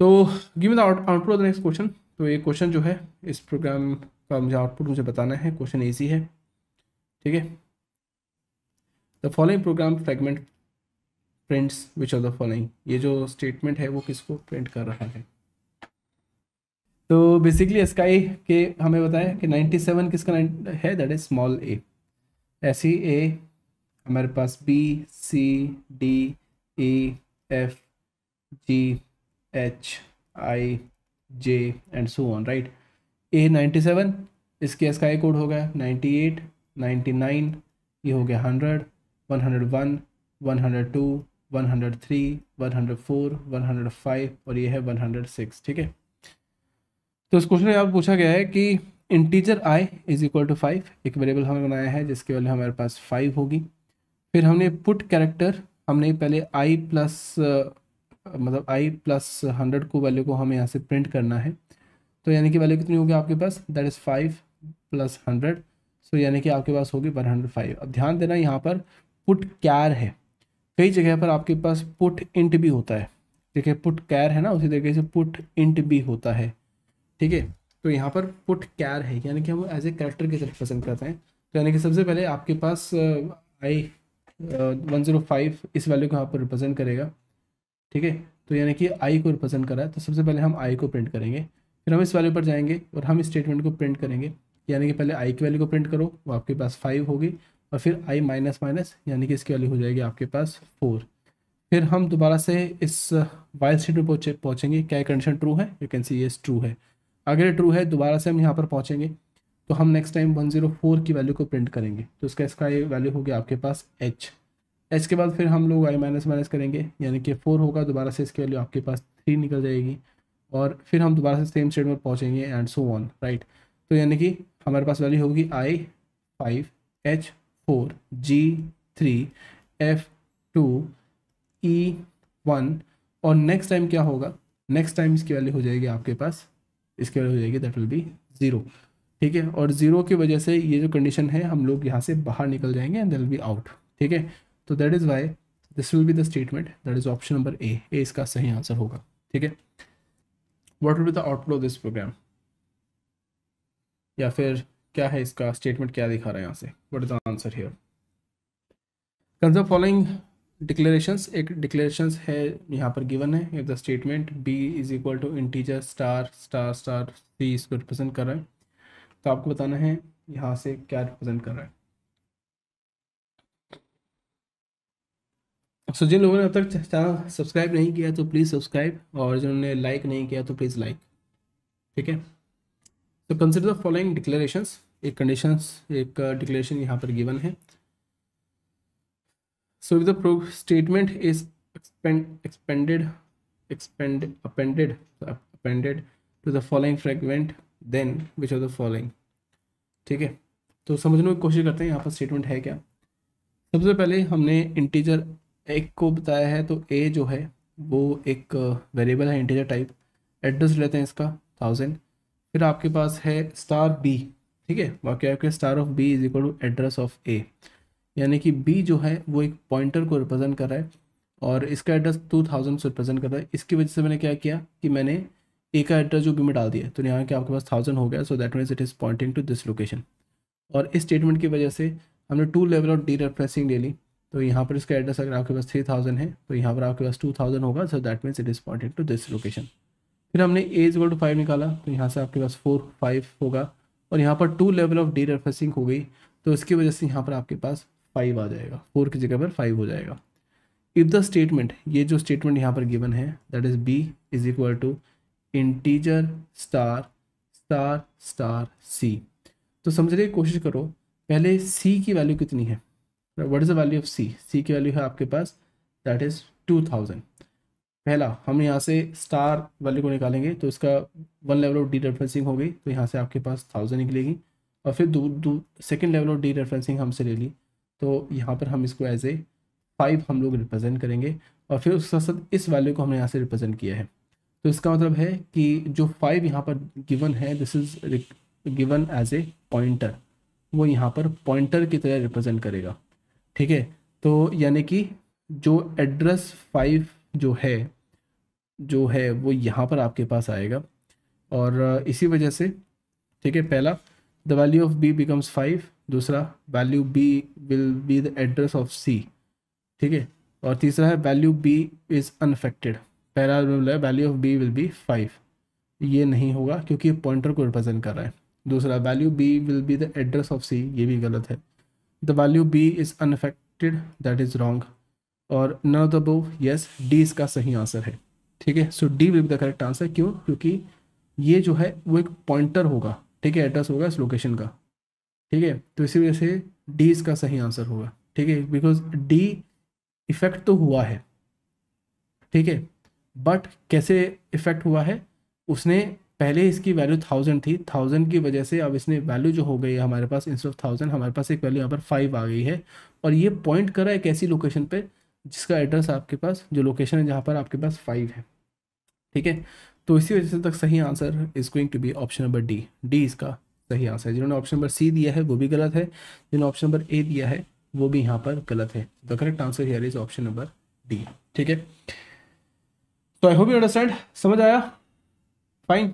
A: तो give the output of the next question तो ये क्वेश्चन जो है, इस प्रोग्राम का मुझे आउटपुट मुझे बताना है क्वेश्चन ईजी है। ठीक है? The following program fragment prints which of the following ये जो स्टेटमेंट है, वो किसको प्रिंट कर रहा है? तो बेसिकली स्काई के हमें बताया कि 97 किसका है? दैट इज़ स्मॉल ए ऐसी ए हमारे पास B C D E F G H I J and so on right A 97 इसके स्काई कोड हो गया 98 99 ये हो गया hundred one hundred one one hundred two one hundred three one hundred four one hundred five और ये है 106 ठीक है? तो इस क्वेश्चन में आप पूछा गया है कि integer I is equal to five एक वेरिएबल हमने बनाया है जिसकी वैल्यू हमारे पास फाइव होगी। फिर हमने पुट कैरेक्टर हमने पहले आई प्लस मतलब आई प्लस हंड्रेड को वैल्यू को हमें यहाँ से प्रिंट करना है। तो यानी कि वैल्यू कितनी होगी आपके पास? That is five plus hundred so यानी कि आपके पास होगी वन हंड्रेड फाइव अब ध्यान देना यहाँ पर पुट कैर है। कई जगह पर आपके पास पुट इंट भी होता है। देखिए पुट कैर है ना, उसी तरीके से पुट इंट भी होता है। ठीक है? तो यहाँ पर पुट कैर है। यानी कि हम एज ए कैरेक्टर की तरफ़ पसंद करते हैं। तो यानी कि सबसे पहले आपके पास आई वन ज़ीरो फाइव इस वैल्यू को यहाँ पर रिप्रेजेंट करेगा। ठीक है? तो यानी कि आई को रिप्रेजेंट करा है। तो सबसे पहले हम आई को प्रिंट करेंगे। फिर हम इस वैल्यू पर जाएँगे और हम स्टेटमेंट को प्रिंट करेंगे। यानी कि पहले आई की वैल्यू को प्रिंट करो, वो आपके पास फाइव होगी और फिर आई माइनस माइनस यानी कि इसकी वैल्यू हो जाएगी आपके पास फोर फिर हम दोबारा से इस वाइल स्टेट में पहुँचे, पहुँचेंगे। क्या कंडीशन ट्रू है? यू कैन सी ये ट्रू है। अगर ये ट्रू है, दोबारा से हम यहाँ पर पहुँचेंगे तो हम next time one zero four की वैल्यू को प्रिंट करेंगे। तो इसका इसका ये वैल्यू होगी आपके पास एच एच के बाद फिर हम लोग आई माइनस माइनस करेंगे। यानी कि फोर होगा, दोबारा से इसकी वैल्यू आपके पास थ्री निकल जाएगी। और फिर हम दोबारा से सेम स्टेट में पहुँचेंगे एंड सो ऑन राइट तो यानी कि हमारे पास वैल्यू होगी I five H four G three F two E one और नेक्स्ट टाइम क्या होगा? नेक्स्ट टाइम इसकी वैल्यू हो जाएगी आपके पास, इसकी वैल्यू हो जाएगी दैट विल बी ज़ीरो ठीक है? और ज़ीरो की वजह से ये जो कंडीशन है, हम लोग यहाँ से बाहर निकल जाएँगे एंड विल बी आउट ठीक है? तो that is why this will be the statement that is option number A A इसका सही आंसर होगा, ठीक है? What will be the output of this program या फिर क्या है इसका स्टेटमेंट क्या दिखा रहा है यहाँ से? What is the answer here consider following declarations एक डिक्लेरेशंस है, यहाँ पर गिवन है. If the statement B is equal to integer star star star C इसको रिप्रेजेंट कर रहा है तो आपको बताना है यहाँ से क्या रिप्रेजेंट कर रहा है। सो जिन लोगों ने अब तक चैनल सब्सक्राइब नहीं किया तो प्लीज़ सब्सक्राइब और जिन्होंने लाइक नहीं किया तो प्लीज़ लाइक ठीक है? तो कंसिडर द फॉलोइंग डिक्लेरेशंस एक कंडीशंस एक डिक्लेरेशन यहाँ पर गिवन है. So if the pro statement is expand, expanded, expand, appended, appended to the following fragment, then which of the? ठीक है? तो समझने की कोशिश करते हैं यहाँ पर स्टेटमेंट है क्या? सबसे पहले हमने इंटीजर एक को बताया है तो ए जो है, वो एक वेरिएबल है इंटीजर टाइप एड्रेस लेते हैं इसका थाउज़ेंड फिर आपके पास है स्टार बी ठीक है? बाकी आपके star of B is equal to address of A यानी कि बी जो है, वो एक पॉइंटर को रिप्रेजेंट कर रहा है, और इसका एड्रेस टू थाउज़ेंड से रिप्रेजेंट कर रहा है। इसकी वजह से मैंने क्या किया कि मैंने ए का एड्रेस जो बी में डाल दिया तो यहाँ के आपके पास थाउज़ेंड हो गया so that means it is pointing to this location और इस स्टेटमेंट की वजह से हमने two level of dereferencing ले ली। तो यहाँ पर इसका एड्रेस अगर आपके पास थ्री थाउज़ेंड है तो यहाँ पर आपके पास टू थाउज़ेंड होगा so that means it is pointing to this location फिर हमने ए इज़ टू फाइव निकाला तो यहाँ से आपके पास फोर फाइव होगा, और यहाँ पर two level of dereferencing हो गई तो इसकी वजह से यहाँ पर आपके पास फाइव आ जाएगा। फोर की जगह पर फाइव हो जाएगा। इफ़ द स्टेटमेंट ये जो स्टेटमेंट यहाँ पर गिवन है that is B is equal to integer star star star C तो समझने की कोशिश करो, पहले सी की वैल्यू कितनी है? What is the value of C C की वैल्यू है आपके पास दैट इज़ टू थाउज़ेंड पहला, हम यहाँ से स्टार वैल्यू को निकालेंगे तो इसका one level of dereferencing हो गई तो यहाँ से आपके पास थाउज़ेंड निकलेगी। और फिर दो दो second level of dereferencing हमसे ले ली तो यहाँ पर हम इसको एज ए फाइव हम लोग रिप्रेजेंट करेंगे, और फिर उसके साथ इस वैल्यू को हमने यहाँ से रिप्रेजेंट किया है। तो इसका मतलब है कि जो फाइव यहाँ पर गिवन है this is given as a pointer वो यहाँ पर पॉइंटर की तरह रिप्रेजेंट करेगा। ठीक है? तो यानी कि जो एड्रेस फाइव जो है जो है, वो यहाँ पर आपके पास आएगा। और इसी वजह से, ठीक है, पहला the value of B becomes five दूसरा value B will be the address of C ठीक है? और तीसरा है वैल्यू बी इज़ अनफेक्टेड पहला value of B will be five ये नहीं होगा क्योंकि ये पॉइंटर को रिप्रेजेंट कर रहा है। दूसरा value B will be the address of C ये भी गलत है। The value B is unaffected that is wrong और of the both yes D इसका सही आंसर है। ठीक है? So D will be the correct answer क्यों? क्योंकि ये जो है, वो एक पॉइंटर होगा। ठीक है? एड्रेस होगा इस लोकेशन का। ठीक है? तो इसी वजह से डी इसका सही आंसर होगा। ठीक है? बिकॉज़ डी इफ़ेक्ट तो हुआ है। ठीक है? बट कैसे इफ़ेक्ट हुआ है? उसने पहले इसकी वैल्यू थाउज़ेंड थी। थाउज़ेंड की वजह से अब इसने वैल्यू जो हो गई है हमारे पास इंस्टेड ऑफ़ थाउज़ेंड हमारे पास एक वैल्यू यहाँ पर फाइव आ गई है। और ये पॉइंट कर एक ऐसी लोकेशन पे जिसका एड्रेस आपके पास, जो लोकेशन है जहाँ पर आपके पास फाइव है। ठीक है? तो इसी वजह से तक सही answer is going to be option number D D इसका सही आंसर है। जिन्होंने ऑप्शन नंबर सी दिया है, वो भी गलत है। जिन्होंने ऑप्शन नंबर ए दिया है, वो भी यहाँ पर गलत है। The correct answer here is option number D ठीक है? तो आई होप यू अंडरस्टैंड समझ आया? Fine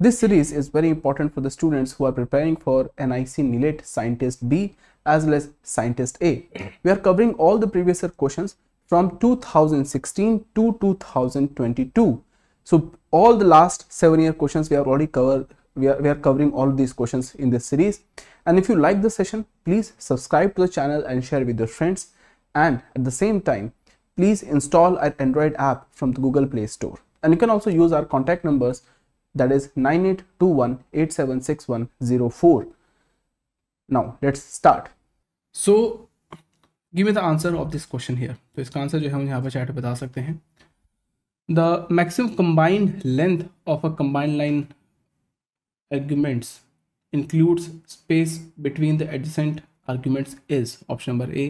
B: This series is very important for the students who are preparing for NIC NILET Scientist B as well as Scientist A. We are covering all the previous year questions from 2016 to 2022. So all the last seven year questions we have already covered. We are, we are covering all these questions in this series. And if you like the session, please subscribe to the channel and share with your friends. And at the same time, please install our Android app from the Google Play Store. And you can also use our contact numbers that is 9821876104. Now let's start.
A: So give me the answer of this question here. तो इसका answer जो है हम यहाँ पर chat बता सकते हैं The maximum combined length of a combined line arguments includes space between the adjacent arguments is option number A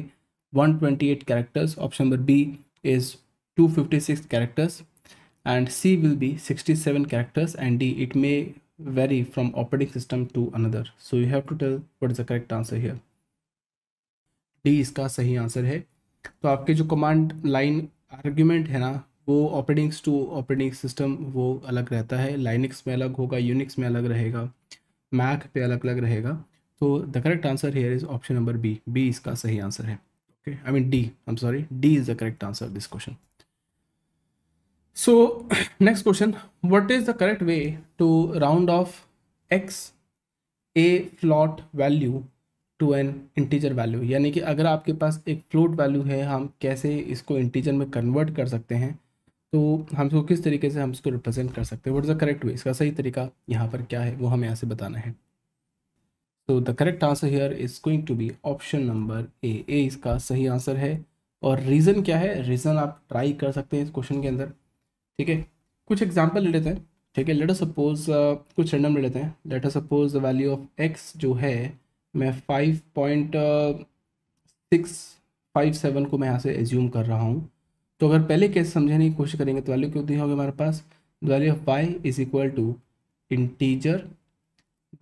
A: 128 characters option number B is 256 characters and C will be 67 characters and D, it may vary from operating system to another. So you have to tell what is the correct answer here. D इसका सही answer है। तो आपके जो command line argument है ना, वो ऑपरेटिंग्स to operating system वो अलग रहता है। लाइनिक्स में अलग होगा यूनिक्स में अलग रहेगा मैक पे अलग अलग रहेगा। तो the correct answer here is option number B B इसका सही आंसर है। Okay I mean D I am sorry D is the correct answer this question So next question, what is the correct way to round off x a float value to an integer value यानी कि अगर आपके पास एक float value है हम कैसे इसको इंटीजर में कन्वर्ट कर सकते हैं? तो हम इसको किस तरीके से हम इसको रिप्रेजेंट कर सकते हैं? What is the correct way इसका सही तरीका यहाँ पर क्या है वो हमें यहाँ से बताना है। तो the correct answer here is going to be option number A A इसका सही आंसर है। और रीज़न क्या है? रीज़न आप ट्राई कर सकते हैं इस क्वेश्चन के अंदर। ठीक है? कुछ एग्ज़ाम्पल ले लेते हैं। ठीक है लेटर सपोज़ uh, कुछ रैंडम ले लेते हैं। Let's suppose the value of X जो है मैं five point six five seven को मैं यहाँ से एज्यूम कर रहा हूँ। तो अगर पहले केस समझने की कोशिश करेंगे तो वैल्यू क्यों होगी हमारे पास? The value of Y is equal to integer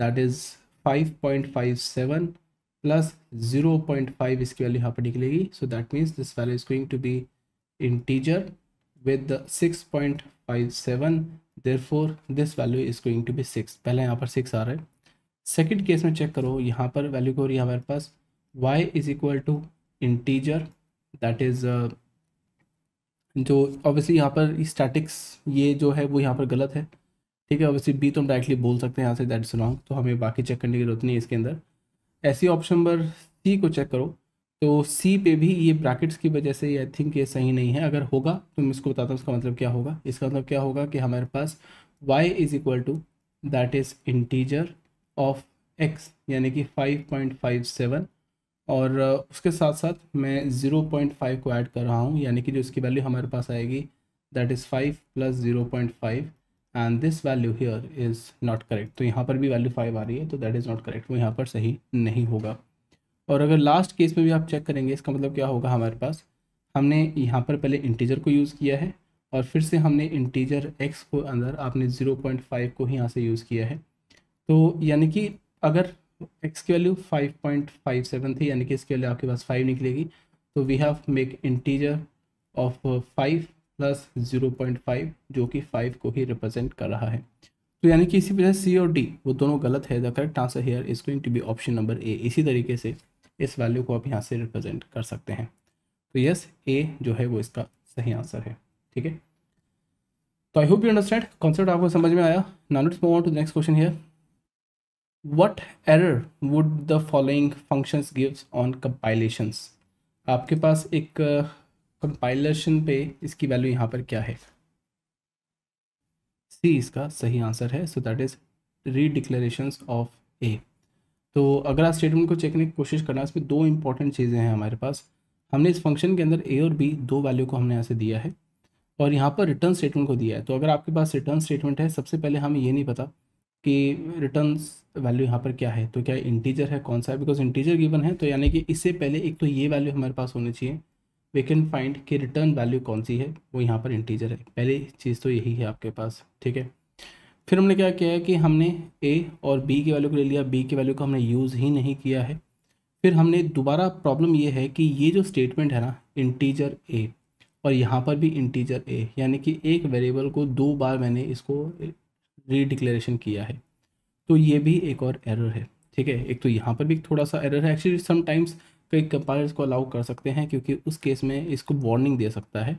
A: that is five point five seven plus zero point five इसकी वैल्यू यहाँ पर निकलेगी। So that means this value is going to be integer with the 6.57 therefore, this value is going to be 6 पहले यहाँ पर 6 आ रहा है। Second case में चेक करो, यहाँ पर वैल्यू को रही हमारे पास y is equal to integer that is जो ऑब्वियसली यहाँ पर स्टैटिक्स ये जो है, वो यहाँ पर गलत है। ठीक है ऑब्वियसली बी तो हम डायरेक्टली बोल सकते हैं यहाँ से दैट इज़ रॉन्ग तो हमें बाकी चेक करने की ज़रूरत नहीं है इसके अंदर। ऐसी ऑप्शन नंबर सी को चेक करो। तो सी पे भी ये ब्रैकेट्स की वजह से आई थिंक ये सही नहीं है। अगर होगा तो मैं इसको बताता हूँ उसका मतलब क्या होगा? इसका मतलब क्या होगा कि हमारे पास y is equal to that is integer of x, यानी कि 5.57 और उसके साथ साथ मैं 0.5 को ऐड कर रहा हूँ, यानी कि जो इसकी वैल्यू हमारे पास आएगी that is 5 plus zero point five and this value here is not correct तो यहाँ पर भी वैल्यू फाइव आ रही है तो दैट इज़ नॉट करेक्ट वो यहाँ पर सही नहीं होगा। और अगर लास्ट केस में भी आप चेक करेंगे, इसका मतलब क्या होगा हमारे पास? हमने यहाँ पर पहले इंटीजर को यूज़ किया है और फिर से हमने इंटीजर एक्स को अंदर आपने ज़ीरो पॉइंट फाइव को ही यहाँ से यूज़ किया है। तो यानी कि अगर एक्स की value five point five seven थी, यानी कि इसकी वैल्यू आपके पास फाइव निकलेगी तो we have make integer of five plus zero point five जो कि फाइव को ही रिप्रेजेंट कर रहा है। तो यानी कि इसी वजह सी और डी वो दोनों गलत है। The correct answer here is going to be option number A इसी तरीके से इस वैल्यू को आप यहाँ से रिप्रेजेंट कर सकते हैं। तो यस ए जो है वो इसका सही आंसर है ठीक है? तो I hope you understand concept आपको समझ में आया। Now let's move to next question here what error would the following functions gives on compilations आपके पास एक कंपाइलेशन uh, पे इसकी वैल्यू यहाँ पर क्या है? सी इसका सही आंसर है। So that is redeclaration of A तो अगर आप स्टेटमेंट को चेक करने की कोशिश करना, इसमें दो इंपॉर्टेंट चीज़ें हैं हमारे पास। हमने इस फ़ंक्शन के अंदर ए और बी दो वैल्यू को हमने यहाँ से दिया है और यहाँ पर रिटर्न स्टेटमेंट को दिया है। तो अगर आपके पास रिटर्न स्टेटमेंट है, सबसे पहले हमें ये नहीं पता कि रिटर्न वैल्यू यहाँ पर क्या है तो क्या इंटीजर है, कौन सा है? बिकॉज़ इंटीजर गिवन है तो यानी कि इससे पहले एक तो ये वैल्यू हमारे पास होनी चाहिए। वी कैन फाइंड कि रिटर्न वैल्यू कौन सी है, वो यहाँ पर इंटीजर है। पहली चीज़ तो यही है आपके पास, ठीक है? फिर हमने क्या किया है कि हमने ए और बी के वैल्यू को ले लिया। बी के वैल्यू को हमने यूज़ ही नहीं किया है। फिर हमने दोबारा प्रॉब्लम ये है कि ये जो स्टेटमेंट है ना इंटीजर ए और यहाँ पर भी इंटीजर ए यानी कि एक वेरिएबल को दो बार मैंने इसको रीडिक्लेरेशन किया है। तो ये भी एक और एरर है, ठीक है? एक तो यहाँ पर भी थोड़ा सा एरर है। एक्चुअली समटाइम्स कई कंपाइलर्स को अलाउ कर सकते हैं, क्योंकि उस केस में इसको वार्निंग दे सकता है।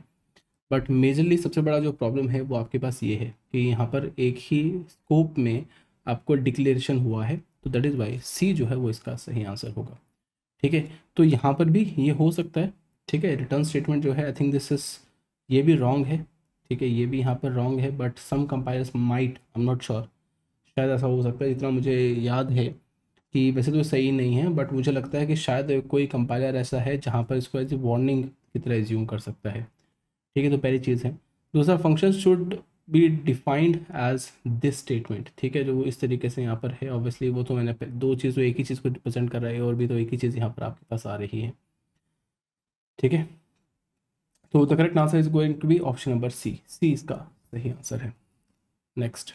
A: बट मेजरली सबसे बड़ा जो प्रॉब्लम है वो आपके पास ये है कि यहाँ पर एक ही स्कोप में आपको डिक्लेरेशन हुआ है तो दैट इज़ वाई सी जो है वो इसका सही आंसर होगा। ठीक है? तो यहाँ पर भी ये हो सकता है। ठीक है? रिटर्न स्टेटमेंट जो है आई थिंक दिस इज़ ये भी रॉन्ग है। ठीक है? ये भी यहाँ पर रॉन्ग है but some compilers might I am not sure शायद ऐसा हो सकता है, जितना मुझे याद है कि वैसे तो सही नहीं है बट मुझे लगता है कि शायद कोई कंपाइलर ऐसा है जहाँ पर इसको एज ए वार्निंग की तरह एज्यूम कर सकता है। ठीक है तो पहली चीज़ है। दूसरा function should be defined as this statement ठीक है, जो इस तरीके से यहाँ पर है। ऑब्वियसली वो तो मैंने दो चीज़ एक ही चीज़ को रिप्रेजेंट कर रहा है और भी तो एक ही चीज़ यहाँ पर आपके पास आ रही है। ठीक है? तो the correct answer is going to be option number C C इसका सही आंसर है। Next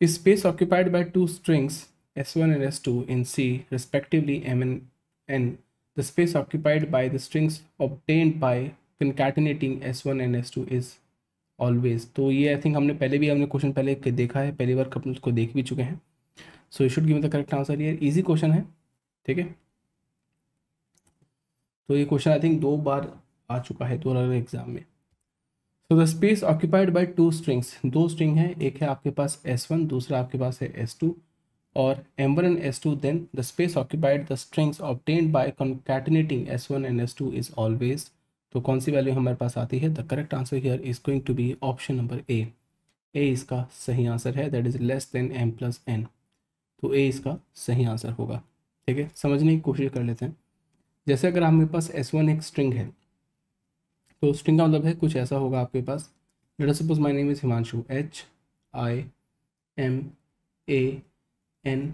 A: space occupied by two strings s1 and s2 in c, respectively m and n? The space occupied by the strings obtained by concatenating s1 and s2 is always तो ये I think हमने पहले भी, हमने question पहले देखा है, पहली बार अपन उसको देख भी चुके हैं। So you should give the correct answer ये इजी क्वेश्चन है, ठीक है? तो ये क्वेश्चन आई थिंक दो बार आ चुका है दो अलग एग्ज़ाम में। So the space occupied by two strings दो स्ट्रिंग है, एक है आपके पास एस वन दूसरा आपके पास है एस टू और m1 and s2 then the space occupied, the by obtained by concatenating s1 and s2 is always तो कौन सी वैल्यू हमारे पास आती है? The correct answer here is going to be option number A A इसका सही आंसर है that is less than M plus N तो ए इसका सही आंसर होगा। ठीक है? समझने की कोशिश कर लेते हैं। जैसे अगर हमारे पास एस वन एक स्ट्रिंग है तो स्ट्रिंग का मतलब है कुछ ऐसा होगा आपके पास। Let suppose my name is Himanshu H I M A N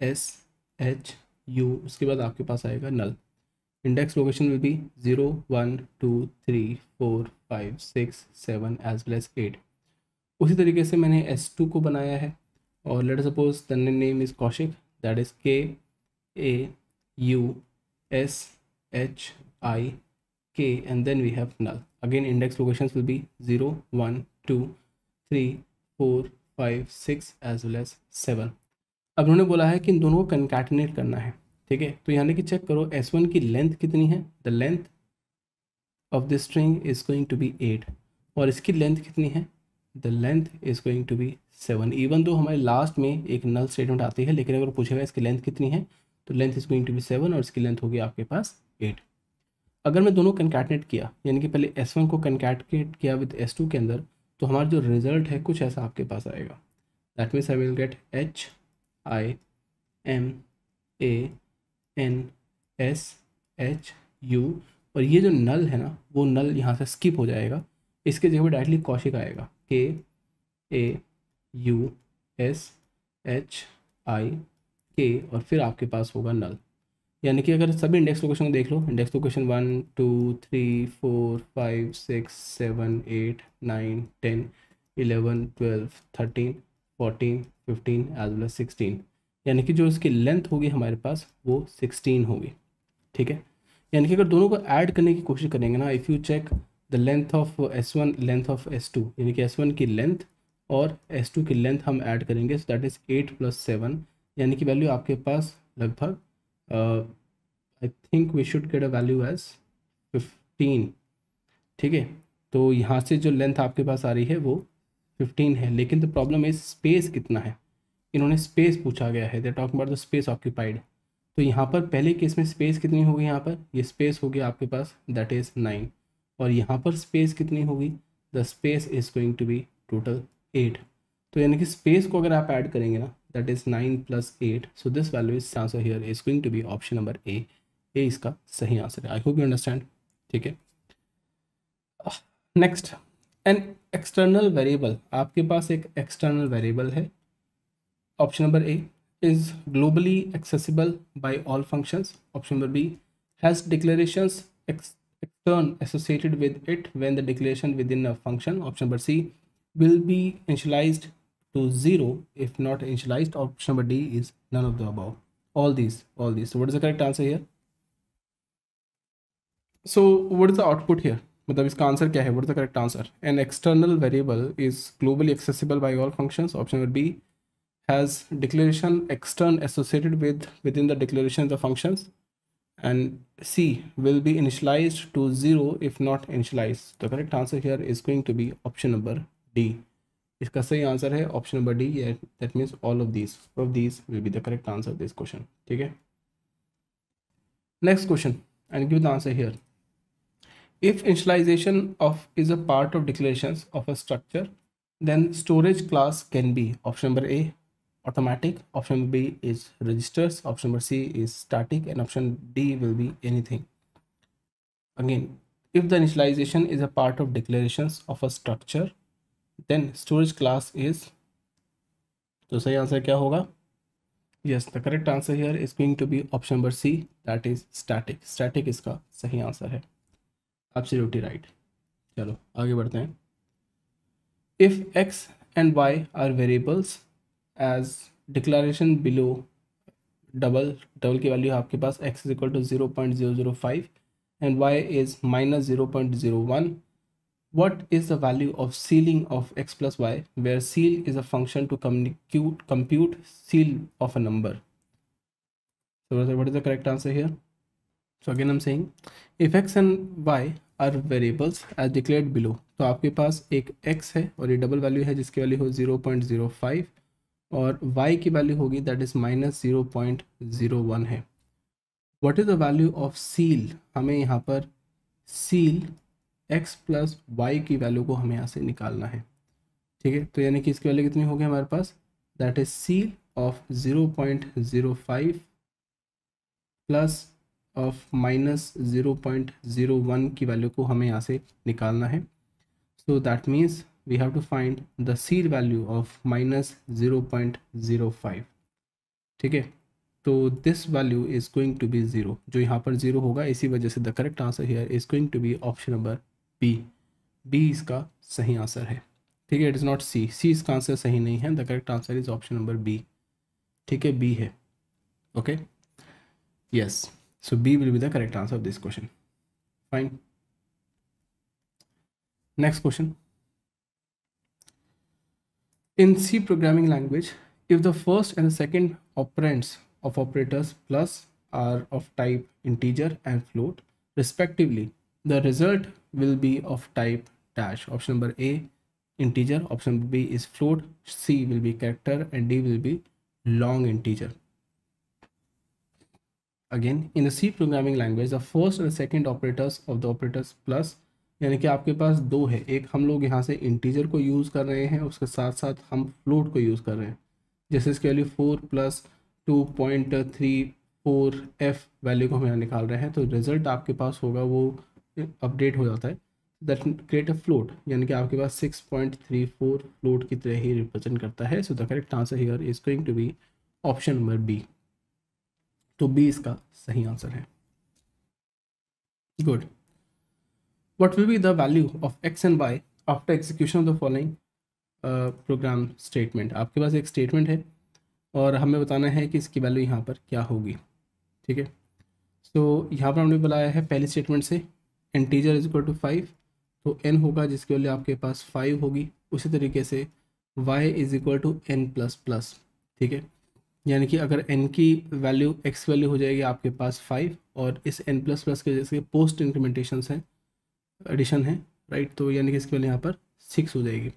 A: S H U उसके बाद आपके पास आएगा null index location will be zero one two three four five six seven as well as eight उसी तरीके से मैंने S to को बनाया है और let suppose name is Kaushik that is K A U S H I K and then we have null again index location will be zero one two three four five six as well as seven अब उन्होंने बोला है कि इन दोनों को concatenate करना है। ठीक है? तो यानी कि चेक करो एस वन की लेंथ कितनी है? The length of this string is going to be eight और इसकी लेंथ कितनी है? The length is going to be seven even though हमारे लास्ट में एक नल स्टेटमेंट आती है, लेकिन अगर पूछेगा इसकी लेंथ कितनी है तो length is going to be seven और इसकी लेंथ होगी आपके पास एट अगर मैं दोनों कंकैटनेट किया, यानी कि पहले एस वन को कंकैटनेट किया विद एस टू के अंदर तो हमारा जो रिज़ल्ट है, कुछ ऐसा आपके पास आएगा। That means I will get H I M A N S H U और ये जो नल है ना, वो नल यहाँ से स्किप हो जाएगा। इसके जगह पर डायरेक्टली कौशिक आएगा। K A U S H I K और फिर आपके पास होगा नल यानी कि अगर सभी इंडेक्स लोकेशन को देख लो index location one two three four five six seven eight nine ten eleven twelve thirteen fourteen fifteen as well as sixteen यानी कि जो इसकी लेंथ होगी हमारे पास, वो सिक्सटीन होगी। ठीक है? यानी कि अगर दोनों को ऐड करने की कोशिश करेंगे ना if you check the length of S one length of S two यानी कि एस वन की लेंथ और एस टू की लेंथ हम ऐड करेंगे so that is eight plus seven यानी कि वैल्यू आपके पास लगभग I think we should get a value as fifteen ठीक है? तो यहाँ से जो लेंथ आपके पास आ रही है, वो फिफ्टीन है। लेकिन द प्रॉब्लम इज़ स्पेस कितना है? इन्होंने स्पेस पूछा गया है they talk about the space occupied तो यहाँ पर पहले केस में स्पेस कितनी होगी यहाँ पर? ये स्पेस होगी आपके पास दैट इज़ नाइन और यहाँ पर स्पेस कितनी होगी? The space is going to be total eight तो यानी कि स्पेस को अगर आप ऐड करेंगे ना that is nine plus eight so this value is answer here is going to be option number A A इसका सही आंसर है। आई होप यू अंडरस्टैंड ठीक है? नेक्स्ट एन एक्सटर्नल वेरिएबल आपके पास एक एक्सटर्नल वेरिएबल है। Option number A is globally accessible by all functions. Option number B has declarations ex extern associated with it when the declaration within a function. Option number C will be initialized to 0 if not initialized. Option number D is none of the above. All these, all these. So what is the correct answer here? So what is the output here? मतलब इसका answer क्या है what is the correct answer an external variable is globally accessible by all functions option number B has declaration extern associated with within the declaration of the functions and c will be initialized to 0 if not initialized the correct answer here is going to be option number d इसका सही answer है option number D that means all of these of these will be the correct answer this question ठीक है next question and give the answer here if initialization of is a part of declarations of a structure then storage class can be option number a automatic option b is registers option number c is static and option d will be anything again if the initialization is a part of declarations of a structure then storage class is तो सही answer क्या होगा yes the correct answer here is going to be option number c that is static static इसका सही answer है absolutely right चलो आगे बढ़ते हैं if x and y are variables as declaration below double double की वैल्यू आपके पास X is equal to zero point zero zero five and Y is minus zero point zero one what is the value of ceiling of X plus Y where ceil is a function to communicate compute ceil of a number what is the correct answer here so again am saying if X and Y are variables as declare below तो आपके पास एक x है और ये double value है जिसकी value हो ज़ीरो पॉइंट ज़ीरो फाइव और y की वैल्यू होगी that is minus zero point zero one है। What is the value of ceil हमें यहाँ पर सील एक्स प्लस वाई की वैल्यू को हमें यहाँ से निकालना है। ठीक है? तो यानी कि इसकी वैल्यू कितनी होगी हमारे पास? That is ceil of zero point zero five plus of minus zero point zero one की वैल्यू को हमें यहाँ से निकालना है। So that means find the ceil value of minus zero point zero five ठीक है? तो this value is going to be zero जो यहाँ पर ज़ीरो होगा, इसी वजह से the correct answer here is going to be option number B B इसका सही आंसर है। ठीक है? It is not C C इसका आंसर सही नहीं है। The correct answer is option number B ठीक है? बी है। Okay yes so B will be the correct answer of this question fine next question in C programming language, if the first and the second operands of operators plus are of type integer and float respectively, the result will be of type dash. Option number a integer. Option b is float. C will be character and d will be long integer. Again in the c programming language the first and the second operators of the operators plus यानी कि आपके पास दो है। एक, हम लोग यहाँ से इंटीजर को यूज़ कर रहे हैं, उसके साथ साथ हम फ्लोट को यूज़ कर रहे हैं। जैसे इसके value four plus two point three four F value को हम यहाँ निकाल रहे हैं तो रिज़ल्ट आपके पास होगा, वो अपडेट हो जाता है। दैट क्रिएट अ फ्लोट यानी कि आपके पास six point three four float की तरह ही रिप्रेजेंट करता है। So the correct answer here is going to be option number B तो बी इसका सही आंसर है। Good what will be the value of X and Y after execution of the following program statement आपके पास एक statement है और हमें बताना है कि इसकी वैल्यू यहाँ पर क्या होगी। ठीक है? सो so, यहाँ पर हमने बुलाया है पहली स्टेटमेंट से integer is equal to five तो एन होगा जिसके वैल्यू आपके पास फाइव होगी। उसी तरीके से Y is equal to N plus plus ठीक है? यानी कि अगर एन की वैल्यू एक्स वैल्यू हो जाएगी आपके पास फाइव और इस एन प्लस प्लस के जैसे पोस्ट इंक्रीमेंटेशन है एडिशन है राइट तो यानी कि इसकी वैल्यू यहाँ पर सिक्स हो जाएगी।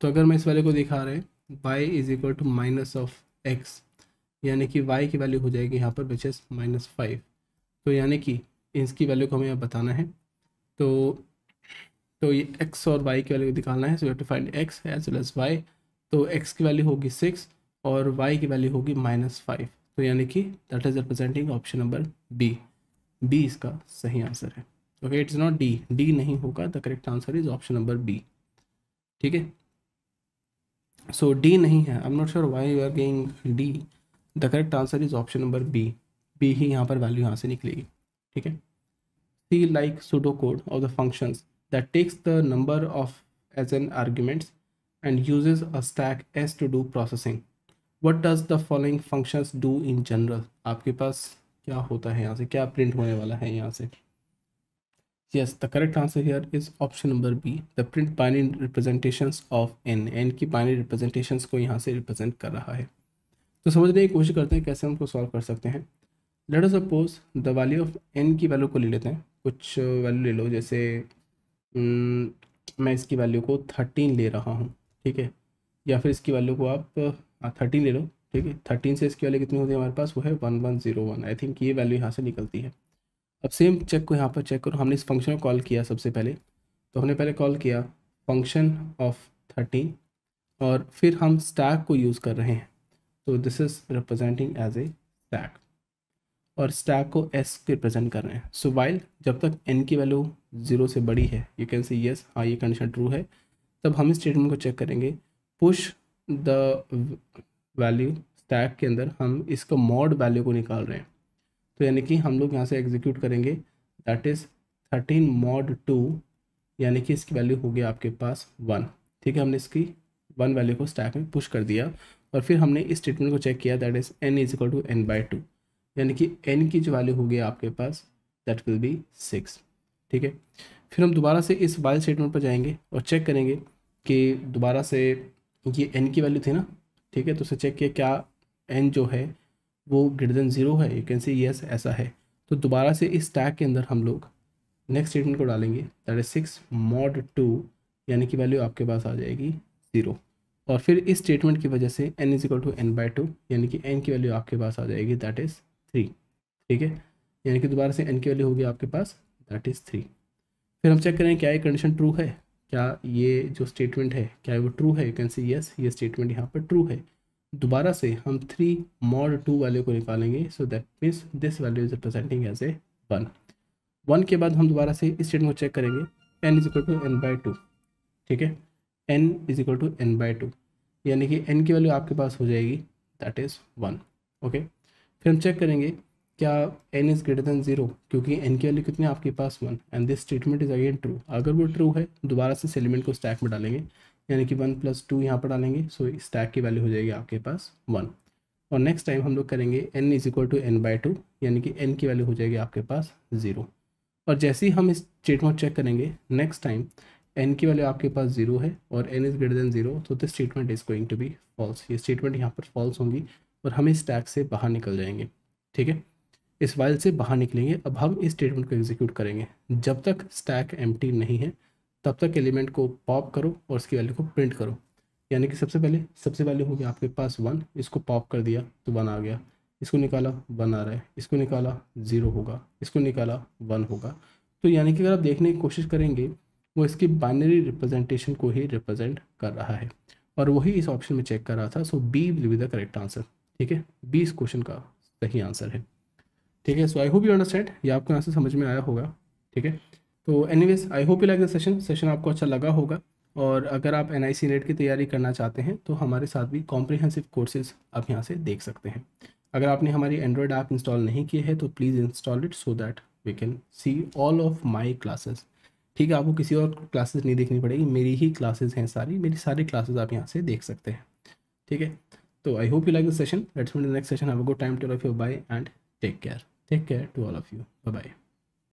A: तो अगर मैं इस वैल्यू को दिखा रहे Y is equal to minus of X यानी कि वाई की वैल्यू हो जाएगी यहाँ पर इज़ माइनस फाइव तो यानी कि इसकी वैल्यू को हमें यहाँ बताना है। तो तो ये एक्स और वाई की वैल्यू निकालना है so you to find X as well as Y तो एक्स की वैल्यू होगी सिक्स और वाई की वैल्यू होगी माइनस फाइव तो यानी कि that is representing option number B B इसका सही आंसर है। Okay it's not D D नहीं होगा the correct answer is option number B ठीक है? सो डी नहीं है. I am not sure why you are giving D the correct answer is option number B B ही यहाँ पर value यहाँ से निकलेगी. ठीक है? C like pseudo code of the functions that takes the number of as N arguments and uses a stack as to do processing what does the following functions do in general आपके पास क्या होता है यहाँ से? क्या print होने वाला है यहाँ से? Yes the correct answer here is option number b the print binary representations of n. n की binary representations को यहाँ से represent कर रहा है। तो समझने की कोशिश करते हैं कैसे हम उसको सॉल्व कर सकते हैं। Let suppose the value of N की वैल्यू को ले लेते हैं। कुछ वैल्यू ले लो जैसे न, मैं इसकी वैल्यू को थर्टीन ले रहा हूँ ठीक है? या फिर इसकी वैल्यू को आप थर्टीन ले लो ठीक है? थर्टीन से इसकी वैल्यू कितनी होती है हमारे पास? वो है one one zero one I think ये वैल्यू यहाँ से निकलती है। अब सेम चेक को यहाँ पर चेक करो। हमने इस फ़ंक्शन को कॉल किया सबसे पहले। तो हमने पहले कॉल किया फ़ंक्शन ऑफ़ थर्टीन और फिर हम स्टैक को यूज़ कर रहे हैं। तो this is representing as a stack और स्टैक को एस के रिप्रेजेंट कर रहे हैं। सो so, वाइल जब तक एन की वैल्यू ज़ीरो से बड़ी है यू कैन सी यस हाँ ये कंडीशन ट्रू है। तब हम इस स्टेटमेंट को चेक करेंगे। पुश द वैल्यू स्टैक के अंदर हम इसका मॉड वैल्यू को निकाल रहे हैं। तो यानी कि हम लोग यहाँ से एग्जीक्यूट करेंगे that is thirteen mod two यानी कि इसकी वैल्यू हो होगी आपके पास वन ठीक है, हमने इसकी वन वैल्यू को स्टैक में पुश कर दिया और फिर हमने इस स्टेटमेंट को चेक किया that is N is equal to N by two यानी कि एन की जो वैल्यू होगी आपके पास दैट विल बी सिक्स ठीक है, फिर हम दोबारा से इस वाइल स्टेटमेंट पर जाएँगे और चेक करेंगे कि दोबारा से ये एन की वैल्यू थी ना? ठीक है तो उसे चेक किया क्या एन जो है वो ग्रेटर देन ज़ीरो है यू कैन से यस ऐसा है। तो दोबारा से इस टैग के अंदर हम लोग नेक्स्ट स्टेटमेंट को डालेंगे। That is six mod two यानी कि वैल्यू आपके पास आ जाएगी ज़ीरो और फिर इस स्टेटमेंट की वजह से N is equal to N by two यानी कि एन की वैल्यू आपके पास आ जाएगी दैट इज़ थ्री ठीक है? यानी कि दोबारा से एन की वैल्यू होगी आपके पास दैट इज़ थ्री फिर हम चेक करें, क्या ये कंडीशन ट्रू है? क्या ये जो स्टेटमेंट है, क्या वो ट्रू है? यू कैन सी यस ये स्टेटमेंट यहाँ पर ट्रू है। दोबारा से हम थ्री मॉड टू वैल्यू को निकालेंगे so that means this value is representing as a one one के बाद हम दोबारा से इस स्टेटमेंट को चेक करेंगे। N is equal to N by two ठीक है? N is equal to N by two यानी कि एन की वैल्यू आपके पास हो जाएगी दैट इज़ वन ओके फिर हम चेक करेंगे, क्या N is greater than zero क्योंकि एन की वैल्यू कितनी आपके पास one and this statement is again true अगर वो ट्रू है, दोबारा से एलिमेंट को स्टैक में डालेंगे। यानी कि वन प्लस टू यहाँ पर डालेंगे सो स्टैक की वैल्यू हो जाएगी आपके पास वन। और नेक्स्ट टाइम हम लोग करेंगे N is equal to N by two यानी कि एन की वैल्यू हो जाएगी आपके पास ज़ीरो और जैसे ही हम इस स्टेटमेंट चेक करेंगे नेक्स्ट टाइम एन की वैल्यू आपके पास ज़ीरो है और N is greater than zero तो this statement is going to be false ये स्टेटमेंट यहाँ पर फॉल्स होंगी और हम इस स्टैक से बाहर निकल जाएँगे, ठीक है? इस वाइल से बाहर निकलेंगे। अब हम इस स्टेटमेंट को एग्जीक्यूट करेंगे। जब तक स्टैक एम नहीं है तब तक एलिमेंट को पॉप करो और उसकी वैल्यू को प्रिंट करो। यानी कि सबसे पहले, सबसे वैल्यू गया आपके पास वन इसको पॉप कर दिया तो वन आ गया। इसको निकाला वन आ रहा है। इसको निकाला ज़ीरो होगा। इसको निकाला वन होगा। तो यानी कि अगर आप देखने की कोशिश करेंगे, वो इसकी बाइनरी रिप्रेजेंटेशन को ही रिप्रेजेंट कर रहा है। और वही इस ऑप्शन में चेक कर रहा था so B will be the correct answer ठीक है? बी इस क्वेश्चन का सही आंसर है। ठीक है? So I hope you understand ये आपको से समझ में आया होगा। ठीक है? तो anyways I hope you like the session session आपको अच्छा लगा होगा। और अगर आप एन आई सी नेट की तैयारी करना चाहते हैं तो हमारे साथ भी कॉम्प्रिहेंसिव कोर्सेज आप यहाँ से देख सकते हैं। अगर आपने हमारी एंड्रॉयड ऐप इंस्टॉल नहीं की है तो please install it so that we can see all of my classes ठीक है, आपको किसी और क्लासेस नहीं देखनी पड़ेगी। मेरी ही क्लासेस हैं सारी। मेरी सारी क्लासेस आप यहाँ से देख सकते हैं। ठीक है? तो I hope you like the session let's meet the next session have a good time to all of you bye and take care take care to all of you bye bye